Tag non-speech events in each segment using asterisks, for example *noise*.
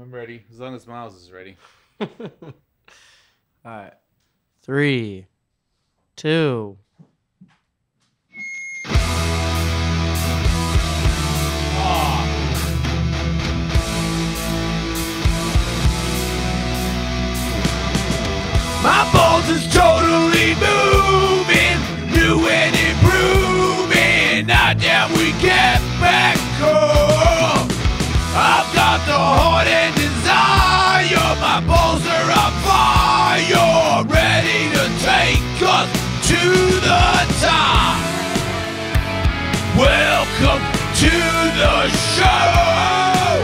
I'm ready. As long as Miles is ready. *laughs* All right. Three, two. My balls is totally moving, new and improving. Now that we get back home, My balls are on fire, you're ready to take us to the top. Welcome to the show.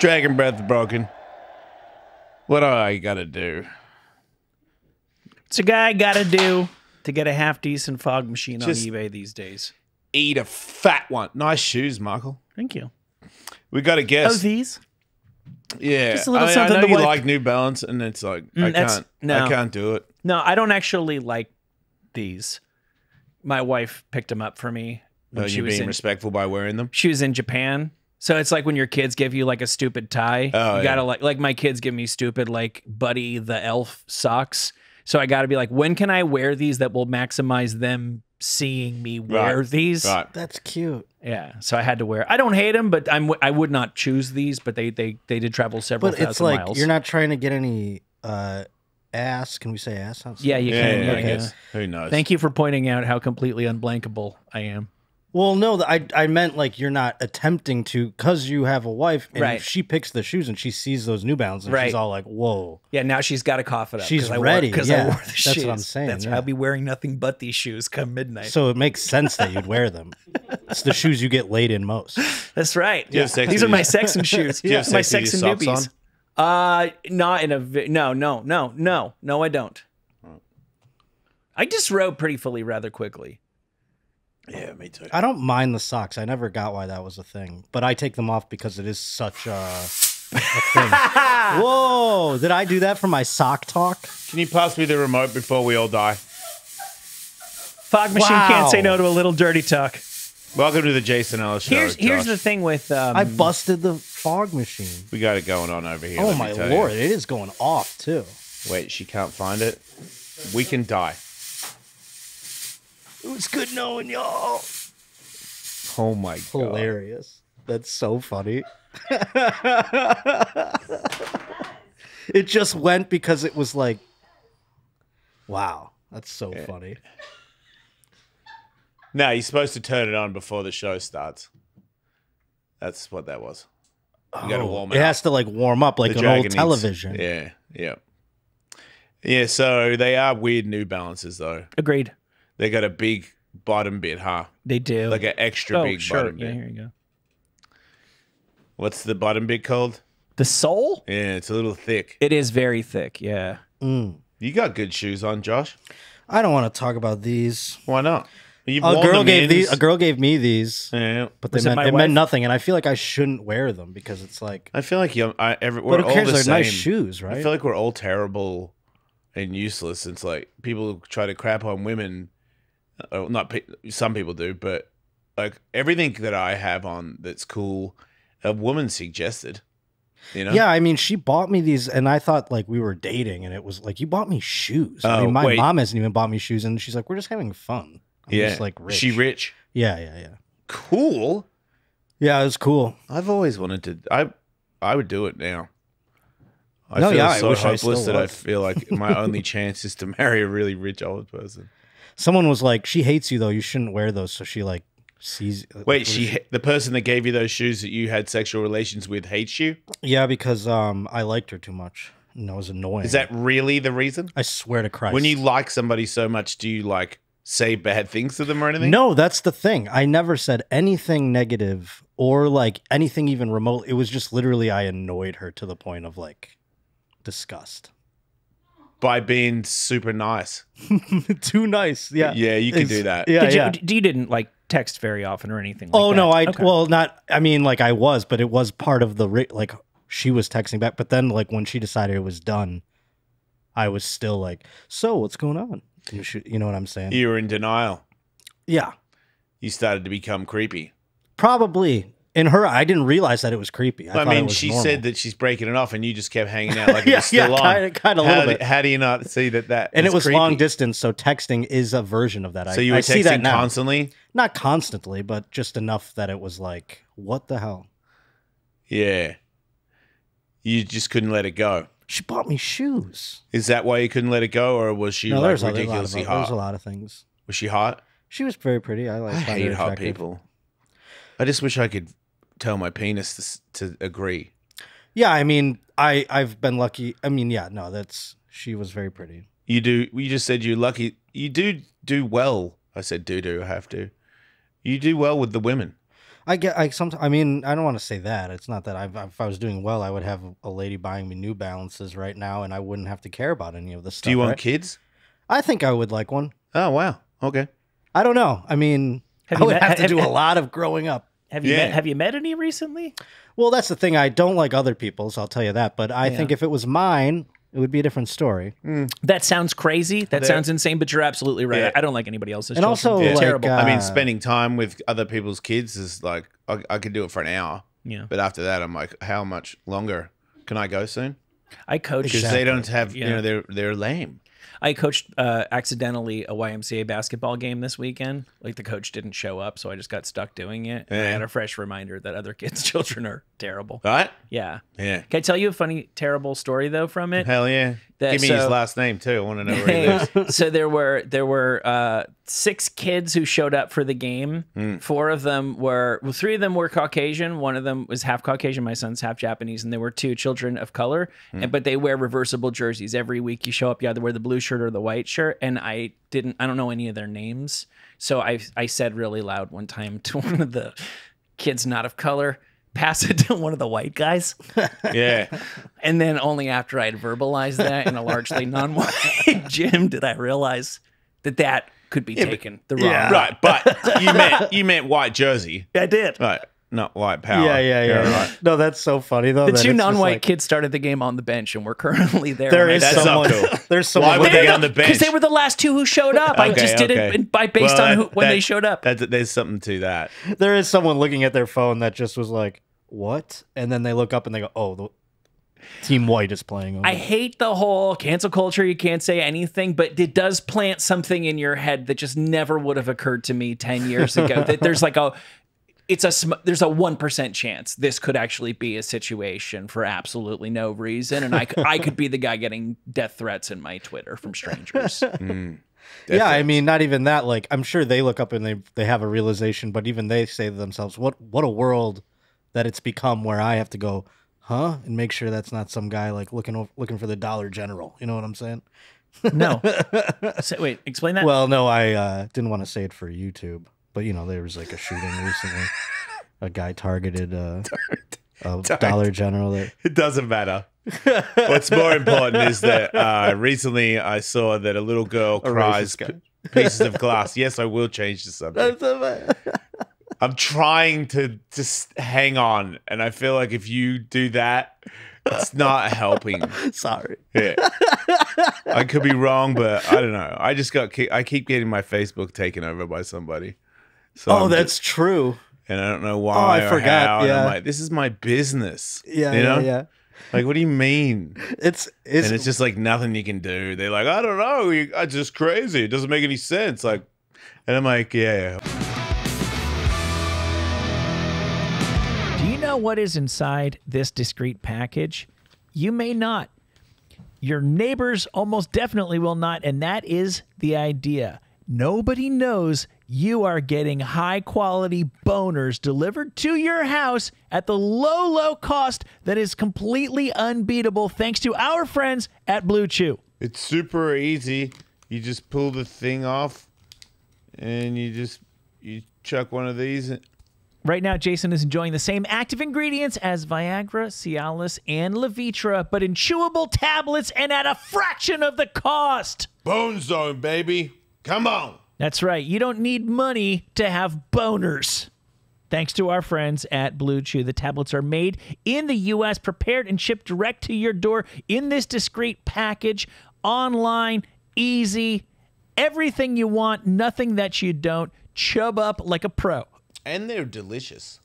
Dragon Breath broken. What do I gotta do? It's a guy got to do to get a half decent fog machine Just- on eBay these days. Eat a fat one. Nice shoes, Michael. Thank you. We got to Oh, guess. these? yeah, just a little I, mean, something I know you like New Balance, and it's like I Mm, that's- can't. no. I can't do it. No, I don't actually like these. My wife picked them up for me when Oh, she was being in respectful by wearing them. she was in Japan. So it's like when your kids give you like a stupid tie. Oh, you gotta like like my kids give me stupid like Buddy the Elf socks. So I gotta be like, when can I wear these that will maximize them seeing me wear Right. these? Right. That's cute. Yeah. So I had to wear. I don't hate them, but I'm I would not choose these. But they they they did travel several But thousand it's like miles. you're not trying to get any uh ass. Can we say ass? Yeah, you Yeah, can. yeah, Yeah, I yeah. guess. Who knows? Thank you for pointing out how completely unblankable I am. Well, no, I I meant like you're not attempting to because you have a wife and Right. she picks the shoes and she sees those New Balance and Right. she's all like, "Whoa!" Yeah, now she's got to cough it up. She's 'cause I wore- ready, 'cause I yeah. wore the That's what shoes. I'm saying, That's yeah. I'll be wearing nothing but these shoes come midnight. So it makes sense that you'd wear them. It's the shoes you get laid in most. That's right. you have sex These are my sex and shoes. *laughs* Do you have my sex with sex your and socks newbies. Uh, not in a vi- no, no, no, no, no. I don't. I disrobe pretty fully rather quickly. Yeah, me too. I don't mind the socks. I never got why that was a thing, but I take them off because it is such a, a thing. *laughs* Whoa! Did I do that for my sock talk? Can you pass me the remote before we all die? Fog machine can't say no to a little dirty talk. Welcome to the Jason Ellis show. Here's here's Josh. the thing with um, I busted the fog machine. We got it going on over here. oh me my tell you. lord! It is going off too. Wait, she can't find it. We can die. It was good knowing y'all. Oh my god. Hilarious. That's so funny. *laughs* it just went because it was like, wow, that's so funny. No, you're supposed to turn it on before the show starts. That's what that was. You got to oh, warm it. Oh, It up. has to like warm up like The an dragon old needs- television. Yeah, yeah, yeah. So they are weird New Balances, though. agreed. They got a big bottom bit, huh? They do Like an extra oh big sure. bottom Yeah, bit. here you go. What's the bottom bit called? The sole. Yeah, it's a little thick. It is very thick. Yeah. Mm. You got good shoes on, Josh. I don't want to talk about these. Why not? You've A girl gave in- these. A girl gave me these, Yeah. but they Was it meant, it, meant nothing, and I feel like I shouldn't wear them because it's like. I feel like you I, every, we're But who all cares? the They're same. nice shoes, right? I feel like we're all terrible and useless. It's like people try to crap on women. Not pe- some people do, but like everything that I have on that's cool, a woman suggested. You know? Yeah, I mean, she bought me these, and I thought like we were dating, and it was like you bought me shoes. I Oh, mean, my wait. mom hasn't even bought me shoes, and she's like, "We're just having fun." I'm yeah. just like rich. She rich. Yeah, yeah, yeah. Cool. Yeah, it was cool. I've always wanted to. I I would do it now. I No, feel yeah, I so wish I hopeless still that I feel like my only chance is to *laughs* marry a really rich old person. Someone was like, "She hates you though. You shouldn't wear those." So she like sees. Wait, is she the person that gave you those shoes that you had sexual relations with hates you? Yeah, because um, I liked her too much, and that was annoying. Is that really the reason? I swear to Christ. When you like somebody so much, do you like say bad things to them or anything? No, that's the thing. I never said anything negative or like anything even remote. It was just literally I annoyed her to the point of like disgust. By being super nice. *laughs* Too nice. Yeah. Yeah, you can It's- do that. Yeah. Did you, yeah. d- you didn't like text very often or anything like oh that? no, I Okay. well not. I mean, like I was, but it was part of the like she was texting back. But then, like when she decided it was done, I was still like, "So what's going on?" You, should, you know what I'm saying? You were in denial. yeah, You started to become creepy. probably. In her, I didn't realize that it was creepy. I, I, mean, she normal. said that she's breaking it off, and you just kept hanging out like *laughs* it yeah, was still yeah, on. kind of, kind of how, little do, bit. how do you not see that that and it was creepy? long distance, so texting is a version of that. I, So you were I see that texting now. constantly. Not constantly, but just enough that it was like, what the hell? Yeah. You just couldn't let it go. She bought me shoes. Is that why you couldn't let it go, or was she no, like a, lot there's a lot of things. Was she hot? She was very pretty. I like. I hate hot people. I just wish I could tell my penis to, to agree. Yeah, I mean, I I've been lucky. I mean, yeah, no, that's she was very pretty. You do. You just said you're lucky. You do do well. I said do do. I have to. You do well with the women. I get. I sometimes. I mean, I don't want to say that. It's not that I've, if I was doing well, I would have a lady buying me New Balances right now, and I wouldn't have to care about any of this stuff. Do you want right? kids? I think I would like one. Oh wow. Okay. I don't know. I mean, Have I would met- have to have- do a lot of growing up. Have you Yeah. met, have you met any recently? Well, that's the thing. I don't like other people's. I'll tell you that. But I Yeah. think if it was mine, it would be a different story. That sounds crazy. That There- sounds insane, but you're absolutely right. Yeah. I don't like anybody else's. And children. also, They're like, terrible. uh, I mean, spending time with other people's kids is like I, I could do it for an hour, yeah, but after that, I'm like, how much longer can I go soon? I coach Because they don't have, you know, they're they're lame. I coached uh, accidentally a YMCA basketball game this weekend. Like the coach didn't show up, so I just got stuck doing it. And I had a fresh reminder that other kids' *laughs* children are terrible. Right? Yeah. Yeah. Can I tell you a funny, terrible story though from it? Hell yeah. That- Give me his last name too. I want to know where he *laughs* lives. so there were there were uh, six kids who showed up for the game. Hmm. Four of them were well, three of them were Caucasian. One of them was half Caucasian. My son's half Japanese, and there were two children of color. Hmm. And but they wear reversible jerseys every week. You show up, you either wear the blue shirt or the white shirt. And I didn't. I don't know any of their names. So I I said really loud one time to *laughs* one of the kids not of color. Pass it to one of the white guys. *laughs* Yeah. And then only after I had verbalized that in a largely non-white *laughs* gym did I realize that that could be taken the wrong. Yeah. Right, but *laughs* you meant you meant white jersey, I did. right? Not white power. Yeah, yeah, yeah. yeah. right. No, that's so funny though. The two non-white like- kids started the game on the bench, and we're *laughs* currently there. There when I is That's said- someone. cool. *laughs* There's someone. Why would looking they at- on the bench? because they were the last two who showed up. I Okay, just did okay. it by based Well, on who, that- when they showed up. That, there's something to that. there is someone looking at their phone that just was like, "What?" And then they look up and they go, "Oh, the Team White is playing." over I there." hate the whole cancel culture. You can't say anything, but it does plant something in your head that just never would have occurred to me 10 years ago. that *laughs* there's like a, it's a, sm- there's a 1% chance this could actually be a situation for absolutely no reason. And I, c- I could be the guy getting death threats in my Twitter from strangers. *laughs* Hmm. yeah, I mean, not even that. Like, I'm sure they look up and they they have a realization, but even they say to themselves, "What what a world that it's become where I have to go, huh?" And make sure that's not some guy like looking over, looking for the Dollar General. You know what I'm saying? No. *laughs* So, wait, explain that. Well, no, I uh, didn't want to say it for YouTube, but you know, there was like a shooting recently. A guy targeted uh, *laughs* a Dollar General. That, It doesn't matter. What's more important is that uh, recently I saw that a little girl A cries pieces of glass. Yes, I will change the subject. *laughs* I'm trying to just hang on, and I feel like if you do that, it's not helping. *laughs* Sorry. Yeah. I could be wrong, but I don't know. I just got I keep getting my Facebook taken over by somebody. So Oh, I'm that's just- true. and I don't know oh, why. Oh, I or forgot, how, yeah. I'm like, this is my business. Yeah, you know, yeah, yeah. like what do you mean? It's it's, and it's just like nothing you can do. They're like, I don't know, you, it's just crazy. It doesn't make any sense. Like, and I'm like, yeah, know what is inside this discreet package? You may not. Your neighbors almost definitely will not, and that is the idea. Nobody knows you are getting high quality boners delivered to your house at the low, low cost that is completely unbeatable thanks to our friends at Blue Chew. it's super easy. You just pull the thing off, and you just you chuck one of these Right now, Jason is enjoying the same active ingredients as Viagra, Cialis, and Levitra, but in chewable tablets and at a fraction of the cost. Bone Zone, baby. Come on. That's right. You don't need money to have boners. Thanks to our friends at Blue Chew, the tablets are made in the U.S., prepared and shipped direct to your door in this discreet package, online, easy, everything you want, nothing that you don't. Chub up like a pro. And they're delicious.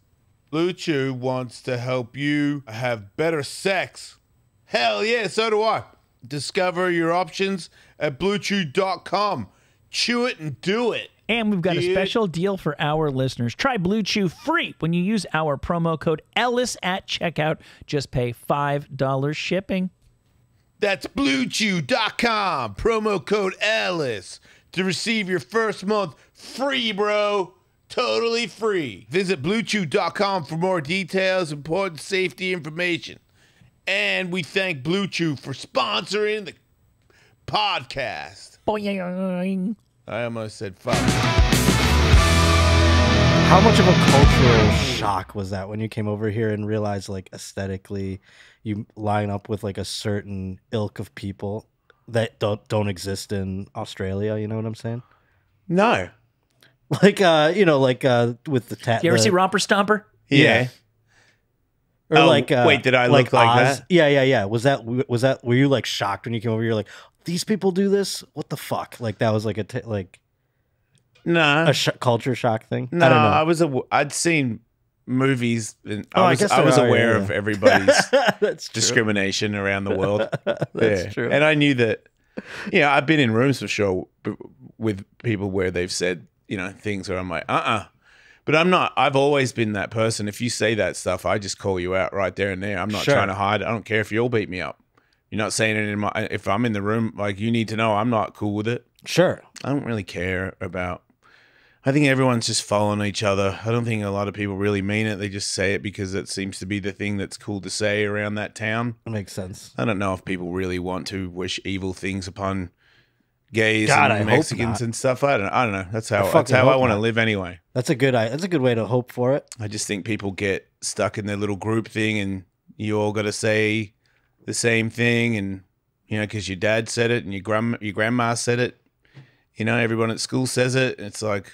Blue Chew wants to help you have better sex. Hell yeah, so do I. Discover your options at bluechew.com. Chew it and do it. And we've got a special deal for our listeners. Try Blue Chew free when you use our promo code Ellis at checkout. Just pay $5 shipping. That's bluechew.com. Promo code Ellis to receive your first month free, bro. Totally free. Visit bluechew.com for more details, important safety information. And we thank Blue Chew for sponsoring the podcast. Boing. I almost said fuck. How much of a cultural shock was that when you came over here and realized, like, aesthetically, you line up with like a certain ilk of people that don't don't exist in Australia? You know what I'm saying? No. *laughs* Like, uh, you know, like uh, with the tat. You ever the- see Romper Stomper? Yeah. Or Oh, like, uh, wait, did I look like Oz? that? Yeah, yeah, yeah. Was that was that? Were you like shocked when you came over? You're like, these people do this? What the fuck? Like that was like a t- like nah, a sh- culture shock thing. No, I don't know. I was a, I'd seen movies and Oh, I I was guess I, was are, aware yeah, of everybody's *laughs* That's discrimination around the world. *laughs* That's Yeah. true. And I knew that yeah, I've been in rooms for sure b- with people where they've said, you know, things where I'm like, "Uh-uh." But I'm not I've always been that person. If you say that stuff, I just call you out right there and there. I'm not Sure. trying to hide. it. I don't care if you'll beat me up. You're not saying it in my if I'm in the room, like you need to know I'm not cool with it. Sure. I don't really care about. I think everyone's just following each other. I don't think a lot of people really mean it. They just say it because it seems to be the thing that's cool to say around that town. That makes sense. I don't know if people really want to wish evil things upon gays God, I and hope Mexicans and stuff. I don't. I don't know. That's I how. That's how I want to live anyway. That's a good. That's a good way to hope for it. I just think people get stuck in their little group thing, and you all got to say the same thing, and you know, because your dad said it and your grand your grandma said it. You know, everyone at school says it. It's like,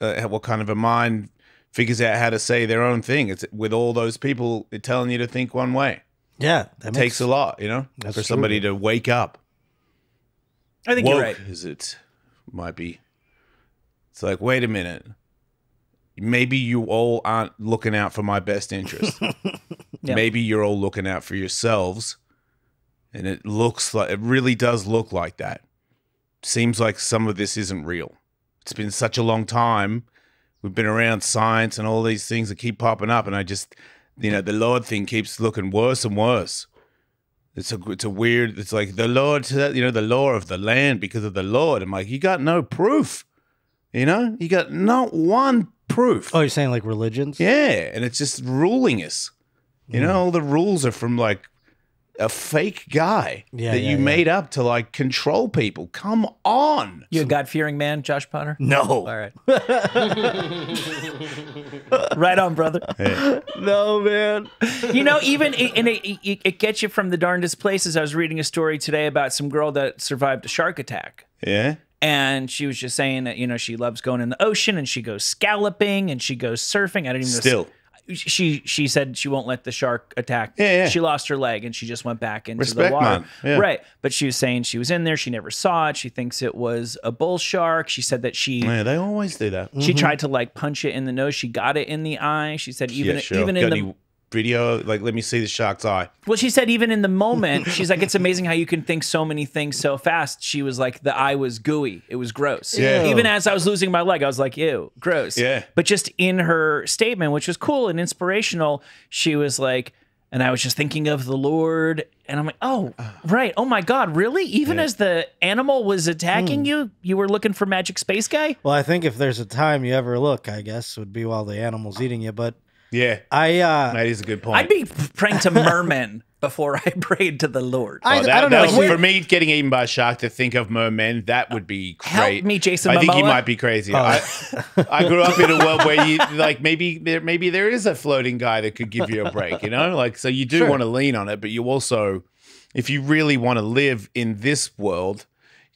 uh, what kind of a mind figures out how to say their own thing? It's with all those people telling you to think one way. Yeah, that It makes takes a lot, you know, for true. somebody to wake up. I think woke you're right. as it might be. It's like, wait a minute. Maybe you all aren't looking out for my best interest. *laughs* Yeah. Maybe you're all looking out for yourselves. And it looks like it really does look like that. Seems like some of this isn't real. It's been such a long time. We've been around science and all these things that keep popping up, and I just, you know, the Lord thing keeps looking worse and worse. It's a it's a weird. It's like the Lord, you know, the law of the land because of the Lord. I'm like, you got no proof. You know, you got not one proof. Oh, you're saying like religions? Yeah, and it's just ruling us. You know, hmm. all the rules are from like a fake guy Yeah, that yeah, you yeah. made up to like control people. Come on. You a God fearing man, Josh Potter? No. All right. *laughs* right on, brother. No, man. You know, even and it, it, it gets you from the darndest places. I was reading a story today about some girl that survived a shark attack. Yeah. And she was just saying that, you know, she loves going in the ocean and she goes scalloping and she goes surfing. I didn't even know Still. She she said she won't let the shark attack. Yeah, yeah. She lost her leg and she just went back into Respect, the water. Yeah. Right. But she was saying she was in there. She never saw it. She thinks it was a bull shark. She said that she Yeah, they always do that. she mm-hmm. tried to like punch it in the nose. She got it in the eye. She said even yeah, sure. even Got in the video, like, let me see the shark's eye. well, she said even in the moment, *laughs* she's like, it's amazing how you can think so many things so fast. She was like, the eye was gooey. It was gross. Yeah. Even as I was losing my leg, I was like, ew, gross. Yeah. But just in her statement, which was cool and inspirational, she was like, and I was just thinking of the Lord. And I'm like, oh, ah. right. Oh my God, really? Even as the animal was attacking hmm. you, you were looking for Magic Space Guy? Well, I think if there's a time you ever look, I guess would be while the animal's eating you. But Yeah. I, uh, That is a good point. I'd be praying to mermen *laughs* before I prayed to the Lord. I, Oh, that- I don't know. like, for me, getting eaten by a shark to think of mermen, that would be Help great. me, Jason I think he might be crazy. Oh. I, *laughs* I grew up in a world where you like maybe there maybe there is a floating guy that could give you a break, you know? Like so you do Sure. want to lean on it, but you also if you really want to live in this world,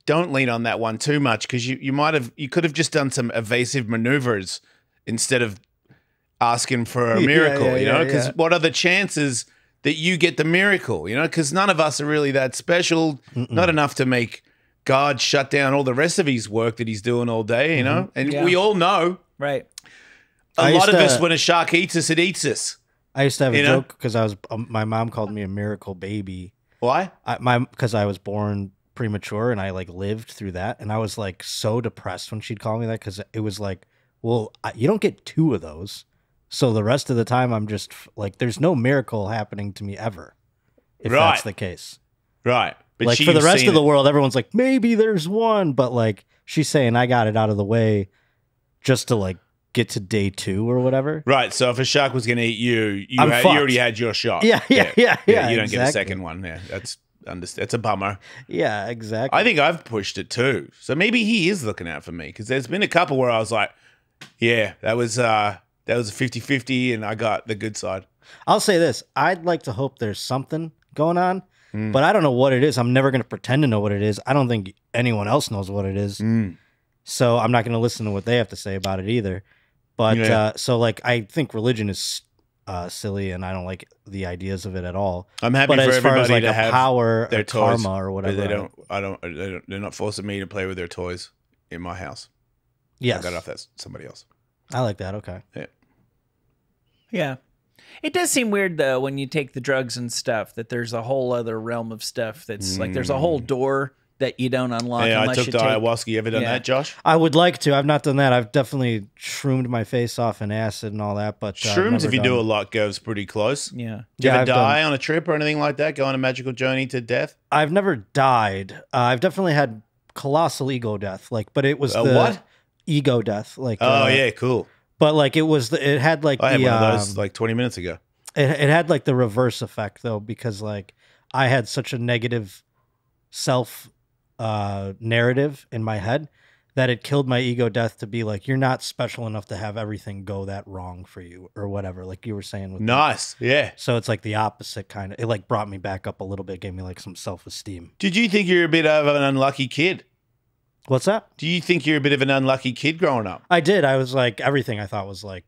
don't lean on that one too much because you, you might have you could have just done some evasive maneuvers instead of asking for a *laughs* miracle, yeah, you know? Because yeah. what are the chances that you get the miracle, you know? Because none of us are really that special, not enough to make God shut down all the rest of his work that he's doing all day, you know? And Yeah. we all know right. a I lot of to- us, when a shark eats us, it eats us. I used to have a know? joke because I was um, my mom called me a miracle baby. Why? I, my because I was born premature and I like lived through that, and I was like so depressed when she'd call me that because it was like, well, I, you don't get two of those, so the rest of the time I'm just like, there's no miracle happening to me ever, if Right. that's the case. Right. But like for the rest of the world, everyone's like, maybe there's one, but like she's saying, I got it out of the way just to like get to day two or whatever. Right. So if a shark was going to eat you, you, had, you already had your shot. Yeah, yeah, yeah, yeah. you don't get a second one. Yeah. That's under, that's a bummer. Yeah, exactly. I think I've pushed it too. So maybe he is looking out for me because there's been a couple where I was like, yeah, that was uh that was a 50-50 and I got the good side. I'll say this: I'd like to hope there's something going on, Mm. but I don't know what it is. I'm never going to pretend to know what it is. I don't think anyone else knows what it is, Mm. so I'm not going to listen to what they have to say about it either. But Yeah. uh, so, like, I think religion is uh, silly, and I don't like the ideas of it at all. I'm happy But for as far everybody as like to a have power, their or toys, karma, or whatever, they I- don't I don't they don't they're not forcing me to play with their toys in my house. Yes, I got off that's somebody else. I like that. Okay. Yeah. It does seem weird though when you take the drugs and stuff that there's a whole other realm of stuff that's like there's a whole door that you don't unlock yeah, I unless took you the take. ayahuasca. You ever done Yeah. that, Josh? I would like to. I've not done that. I've definitely shroomed my face off in acid and all that. But uh, I've Shrooms, never if you do done- a lot, goes pretty close. Yeah. Did you Yeah, ever I've done- die on a trip or anything like that? Go on a magical journey to death? I've never died. Uh, I've definitely had colossal ego death. Like, but it was A the what? Ego death. Like, Oh uh, yeah, cool. But like, it was the, it had like I had the one of those um, like 20 minutes ago. it, it had like the reverse effect though because like I had such a negative self uh narrative in my head that it killed my ego death to be like you're not special enough to have everything go that wrong for you or whatever like you were saying with the- Nice. Yeah. so it's like the opposite kind of it like brought me back up a little bit gave me like some self-esteem Did you think you're a bit of an unlucky kid? What's that Do you think you're a bit of an unlucky kid growing up? I did. I was like everything I thought was like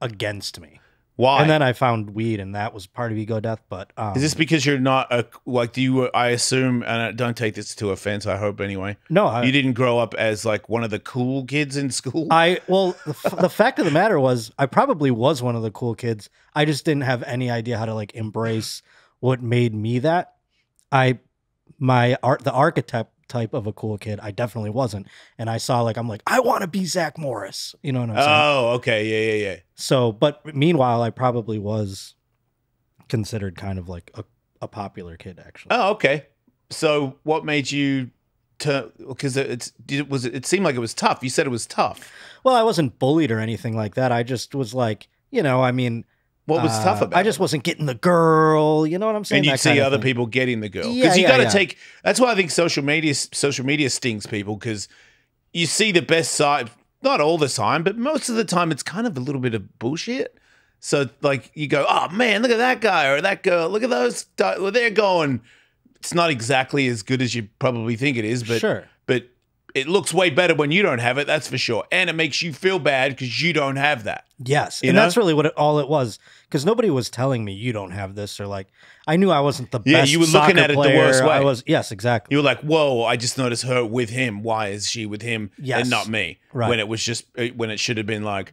against me. Why? And then I found weed and that was part of ego death, but um, Is this because you're not a like? Do you? I assume, and I- don't take this to offense. I hope anyway. No, I, you didn't grow up as like one of the cool kids in school. I well, the, the fact of the matter was, I probably was one of the cool kids. I just didn't have any idea how to like embrace what made me that. I, my art, the archetype type of a cool kid, I definitely wasn't. And I saw like I'm like I want to be Zach Morris. You know what I'm saying? oh, okay, yeah, yeah, yeah. So, but meanwhile, I probably was considered kind of like a, a popular kid, actually. Oh, okay. So, what made you? To because it's it was it seemed like it was tough. You said it was tough. Well, I wasn't bullied or anything like that. I just was like, you know, I mean, What was uh, tough about? It. I just wasn't getting the girl. You know what I'm saying? and kind see other thing. people getting the girl because Yeah, you yeah, got to yeah. take. That's why I think social media social media stings people because you see the best side. Not all the time, but most of the time, it's kind of a little bit of bullshit. So like you go, oh man, look at that guy or that girl. Look at those. Well, they're going. It's not exactly as good as you probably think it is, but Sure. It looks way better when you don't have it. That's for sure, and it makes you feel bad because you don't have that. Yes, You and know? that's really what it, all it was. Because nobody was telling me you don't have this, or like I knew I wasn't the Yeah, best. Yeah, you were looking at it the worst way. I was yes, exactly. You were like, "Whoa!" I just noticed her with him. Why is she with him Yes. and not me? Right. When it was just uh, when it should have been like,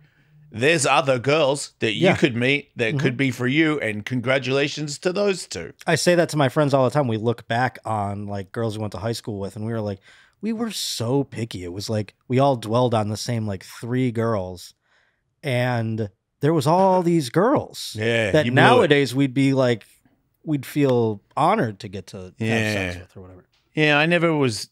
"There's other girls that you Yeah. Could meet that could be for you," and congratulations to those two. I say that to my friends all the time. We look back on like girls we went to high school with, and we were like, we were so picky. It was like we all dwelled on the same like three girls, and there was all these girls. Yeah, that blew it. nowadays we'd be like, we'd feel honored to get to have sex Yeah. with or whatever. Yeah, I never was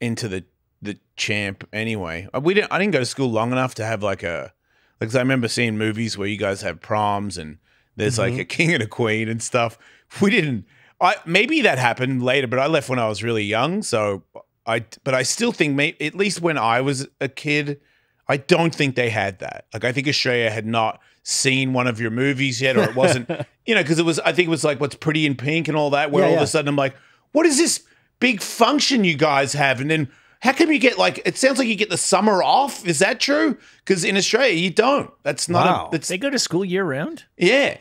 into the the champ anyway. Uh, We didn't. I didn't go to school long enough to have like a. Like I remember seeing movies where you guys have proms and There's like a king and a queen and stuff. We didn't. I maybe that happened later, but I left when I was really young. So I, but I still think, may, at least when I was a kid, I don't think they had that. Like I think Australia had not seen one of your movies yet, or it wasn't, *laughs* you know, because it was. I think it was like what's Pretty in Pink and all that. Where Yeah, all of a sudden I'm like, what is this big function you guys have? And then how come you get like? It sounds like you get the summer off. Is that true? Because in Australia you don't. That's not. Wow. A, that's They go to school year round. yeah.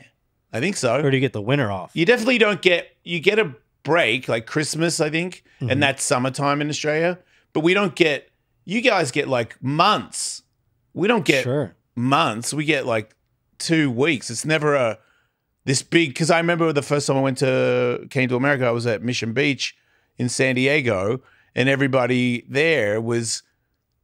I think so. Or do you get the winter off? You definitely don't get you get a break like Christmas, I think, and mm-hmm. that's summertime in Australia. But we don't get you guys get like months. We don't get sure. months. We get like two weeks. It's never a this big because I remember the first time I went to came to America, I was at Mission Beach in San Diego, and everybody there was,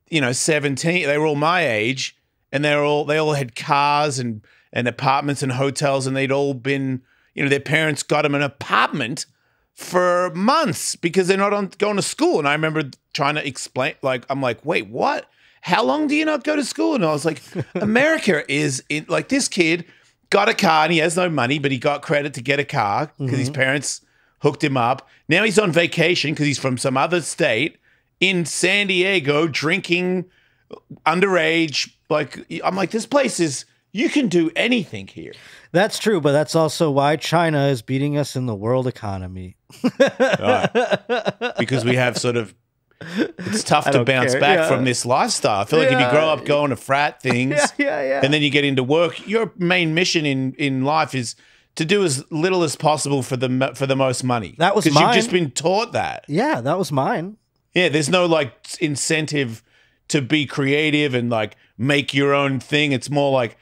you know, 17. They were all my age, and they were all they all had cars and and apartments and hotels, and they'd all been, you know, their parents got them an apartment for months because they're not on going to school. And I remember trying to explain, like, I'm like, wait, what? How long do you not go to school? And I was like, *laughs* America is in like this kid got a car and he has no money, but he got credit to get a car because mm-hmm. his parents hooked him up. Now he's on vacation because he's from some other state in San Diego drinking underage. Like, I'm like, this place is, you can do anything here. That's true, but that's also why China is beating us in the world economy. because we have sort of it's tough *laughs* to bounce care, back yeah. from this lifestyle. I feel like if you grow up going to frat *laughs* things yeah, yeah. and then you get into work, your main mission in in life is to do as little as possible for the for the most money. That was because you've just been taught that. yeah, that was mine. Yeah, there's no like incentive to be creative and like make your own thing. It's more like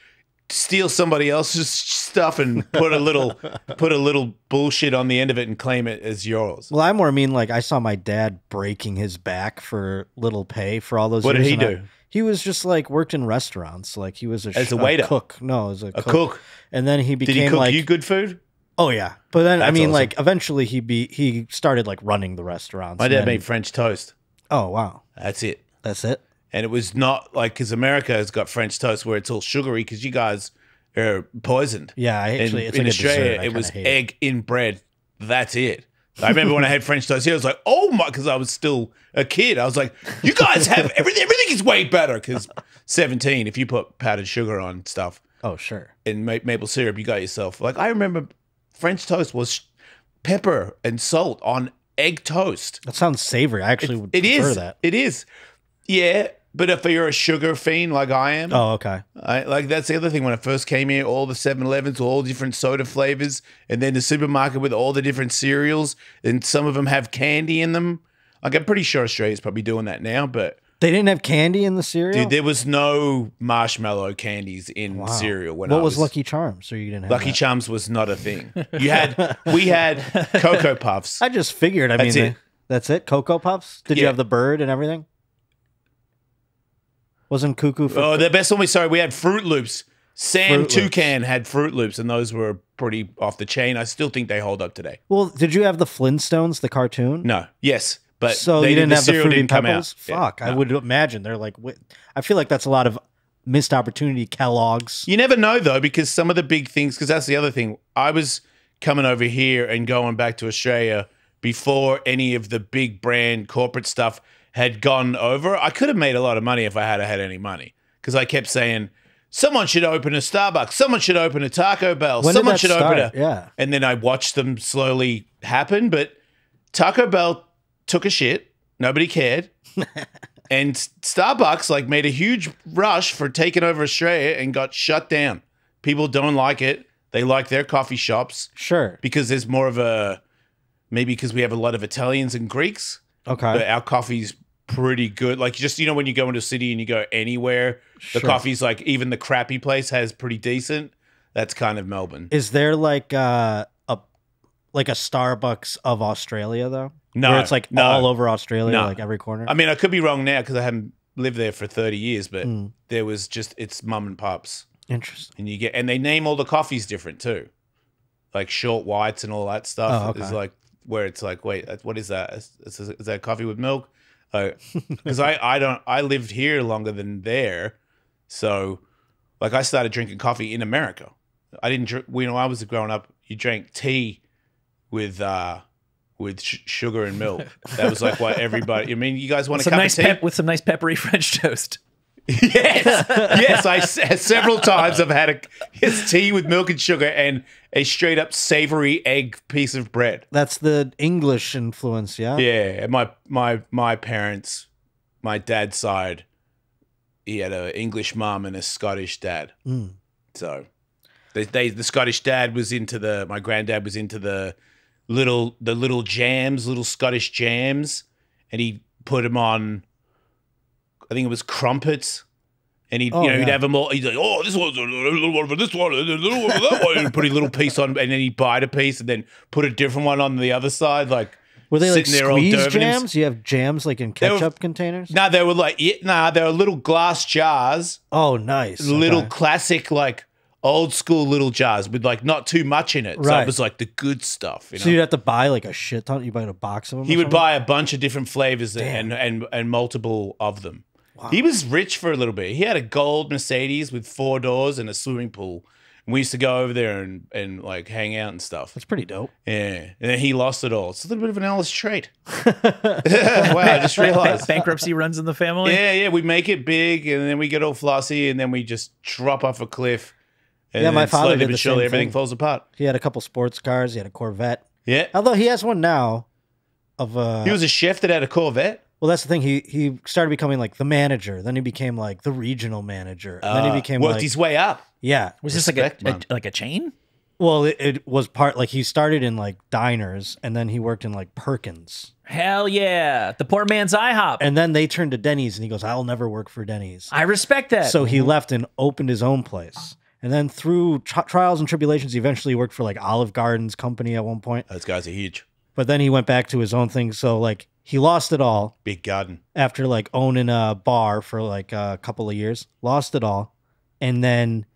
steal somebody else's stuff and put a little *laughs* put a little bullshit on the end of it and claim it as yours. Well, I more mean like I saw my dad breaking his back for little pay for all those. What did he and I- do? he was just like worked in restaurants. Like he was a, As a waiter? cook. No, as a, A cook. cook. And then he became Did he cook like you good food? oh yeah. But then I mean awesome. like eventually he be he started like running the restaurants. My dad made French toast. Oh wow, That's it. that's it. And it was not like because America has got French toast where it's all sugary because you guys are poisoned. Yeah, I actually it's in like Australia. It was egg in bread. That's it. I remember when I had French toast here, I was like, oh my, because I was still a kid. I was like, you guys have *laughs* everything, everything is way better. Because 17, if you put powdered sugar on stuff Oh sure. and ma- maple syrup, you got yourself. Like, I remember French toast was pepper and salt on egg toast. That sounds savory. I actually would It prefer is. that. It is. Yeah. But if you're a sugar fiend like I am, Oh okay. I, like that's the other thing. When I first came here, all the 7-Elevens, all different soda flavors, and then the supermarket with all the different cereals, and some of them have candy in them. Like I'm pretty sure Australia's probably doing that now, but They didn't have candy in the cereal. dude, there was no marshmallow candies in Wow. cereal when what I was, was Lucky Charms? So you didn't have Lucky that? Charms was not a thing. You had we had Cocoa Puffs. *laughs* I just figured. I That's mean, it. they- that's it. Cocoa Puffs. Did you Yeah. have the bird and everything? Wasn't cuckoo for Oh, the best one we sorry, we had Froot Loops. Sam Froot Loops. Toucan had Froot Loops, and those were pretty off the chain. I still think they hold up today. Well, did you have the Flintstones, the cartoon? No, yes, but so they you didn't have the cereal fruity didn't come out. pebbles. Yeah, Fuck, I would imagine they're like. I feel like that's a lot of missed opportunity. Kellogg's. You never know though, because some of the big things. Because that's the other thing. I was coming over here and going back to Australia before any of the big brand corporate stuff had gone over. I could have made a lot of money if I had had any money. Because I kept saying, someone should open a Starbucks, someone should open a Taco Bell, When someone should open a. Yeah. And then I watched them slowly happen. But Taco Bell took a shit. Nobody cared. *laughs* and Starbucks like made a huge rush for taking over Australia and got shut down. People don't like it. They like their coffee shops Sure. because there's more of a maybe because we have a lot of Italians and Greeks, Okay. but our coffee's pretty good. Like just you know when you go into a city and you go anywhere, the Sure. coffee's like even the crappy place has pretty decent. That's kind of Melbourne. Is there like uh, a like a Starbucks of Australia though? No, Where it's like no. all over Australia, No. like every corner. I mean, I could be wrong now because I haven't lived there for 30 years, but Mm. there was just it's mum and pops, Interesting. and you get and they name all the coffees different too like short whites and all that stuff Oh, okay. like where it's like wait what is that is, is, is that coffee with milk *laughs* because i i don't i lived here longer than there so like i started drinking coffee in america I didn't drink. you know, I was growing up, you drank tea with uh with sh- sugar and milk. That was like what everybody. I mean, you guys want a Some cup nice of tea? pep with some nice peppery *laughs* French toast. Yes, *laughs* yes. I several times I've had a yes, tea with milk and sugar and a straight up savory egg piece of bread. That's the English influence, yeah. Yeah, my my my parents, my dad's side, he had an English mum and a Scottish dad. Mm. So, they, they the Scottish dad was into the my granddad was into the little the little jams, little Scottish jams, and he put them on. I think it was crumpets. And he'd, Oh, you know, he'd have them all. He'd like, oh, this one's a little one for this one, a little one for that one. And put a little piece on, and then he'd bite a piece, and then put a different one on the other side. Like, Were they like squeeze jams? You have jams like in They were- ketchup containers? No, they were like, yeah, nah, they were little glass jars, Oh, nice. little Okay. classic, like old school little jars with like not too much in it. So Right. it was like the good stuff. You know? So you'd have to buy like a shit ton. You buy a box of them. he would something? buy a bunch of different flavors Damn. and, and and multiple of them. He was rich for a little bit. He had a gold Mercedes with four doors and a swimming pool. And we used to go over there and, and like hang out and stuff. That's pretty dope. Yeah. And then he lost it all. It's a little bit of an Ellis trait. *laughs* *laughs* wow, I just realized. Bankruptcy runs in the family. Yeah, yeah, we make it big, and then we get all flossy, and then we just drop off a cliff. And Yeah, my then father slowly did but the surely same everything thing. falls apart. He had a couple sports cars. He had a Corvette. Yeah, Although he has one now of uh he was a chef that had a Corvette. Well that's the thing he he started becoming like the manager then he became like the regional manager and then he Uh, became worked like his way up. yeah Was this like a, Respect, man. a like a chain? well it, it was part like he started in like diners and then he worked in like Perkins Hell yeah, the poor man's IHOP. and then they turned to Denny's and he goes I'll never work for Denny's I respect that. so he left and opened his own place and then through tri- trials and tribulations he eventually worked for like Olive Garden's company at one point Those guys are huge. but then he went back to his own thing so like he lost it all Big garden. after like owning a bar for like a couple of years, lost it all, and then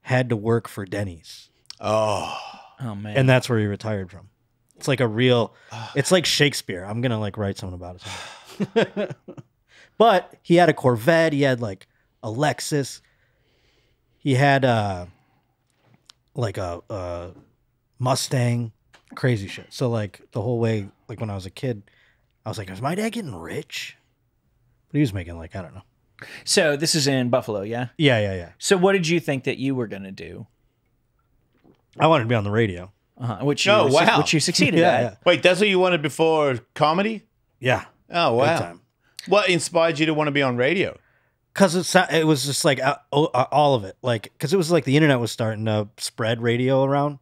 had to work for Denny's. Oh, oh man, And that's where he retired from. It's like a real it's like Shakespeare. I'm gonna like write something about it. *laughs* but he had a Corvette, he had like a Lexus, he had uh like a, a Mustang, crazy shit. So like the whole way, like when I was a kid, I was like, is my dad getting rich? But he was making like, I don't know. so this is in Buffalo, yeah. Yeah, yeah, yeah. So what did you think that you were gonna do? I wanted to be on the radio. Uh-huh. Which you, Oh, wow. which you succeeded *laughs* Yeah, at. yeah. wait, that's what you wanted before comedy? Yeah. Oh, Big wow. time. What inspired you to want to be on radio? Cause it's not- it was just like uh, oh, uh, all of it, like because it was like the internet was starting to spread radio around,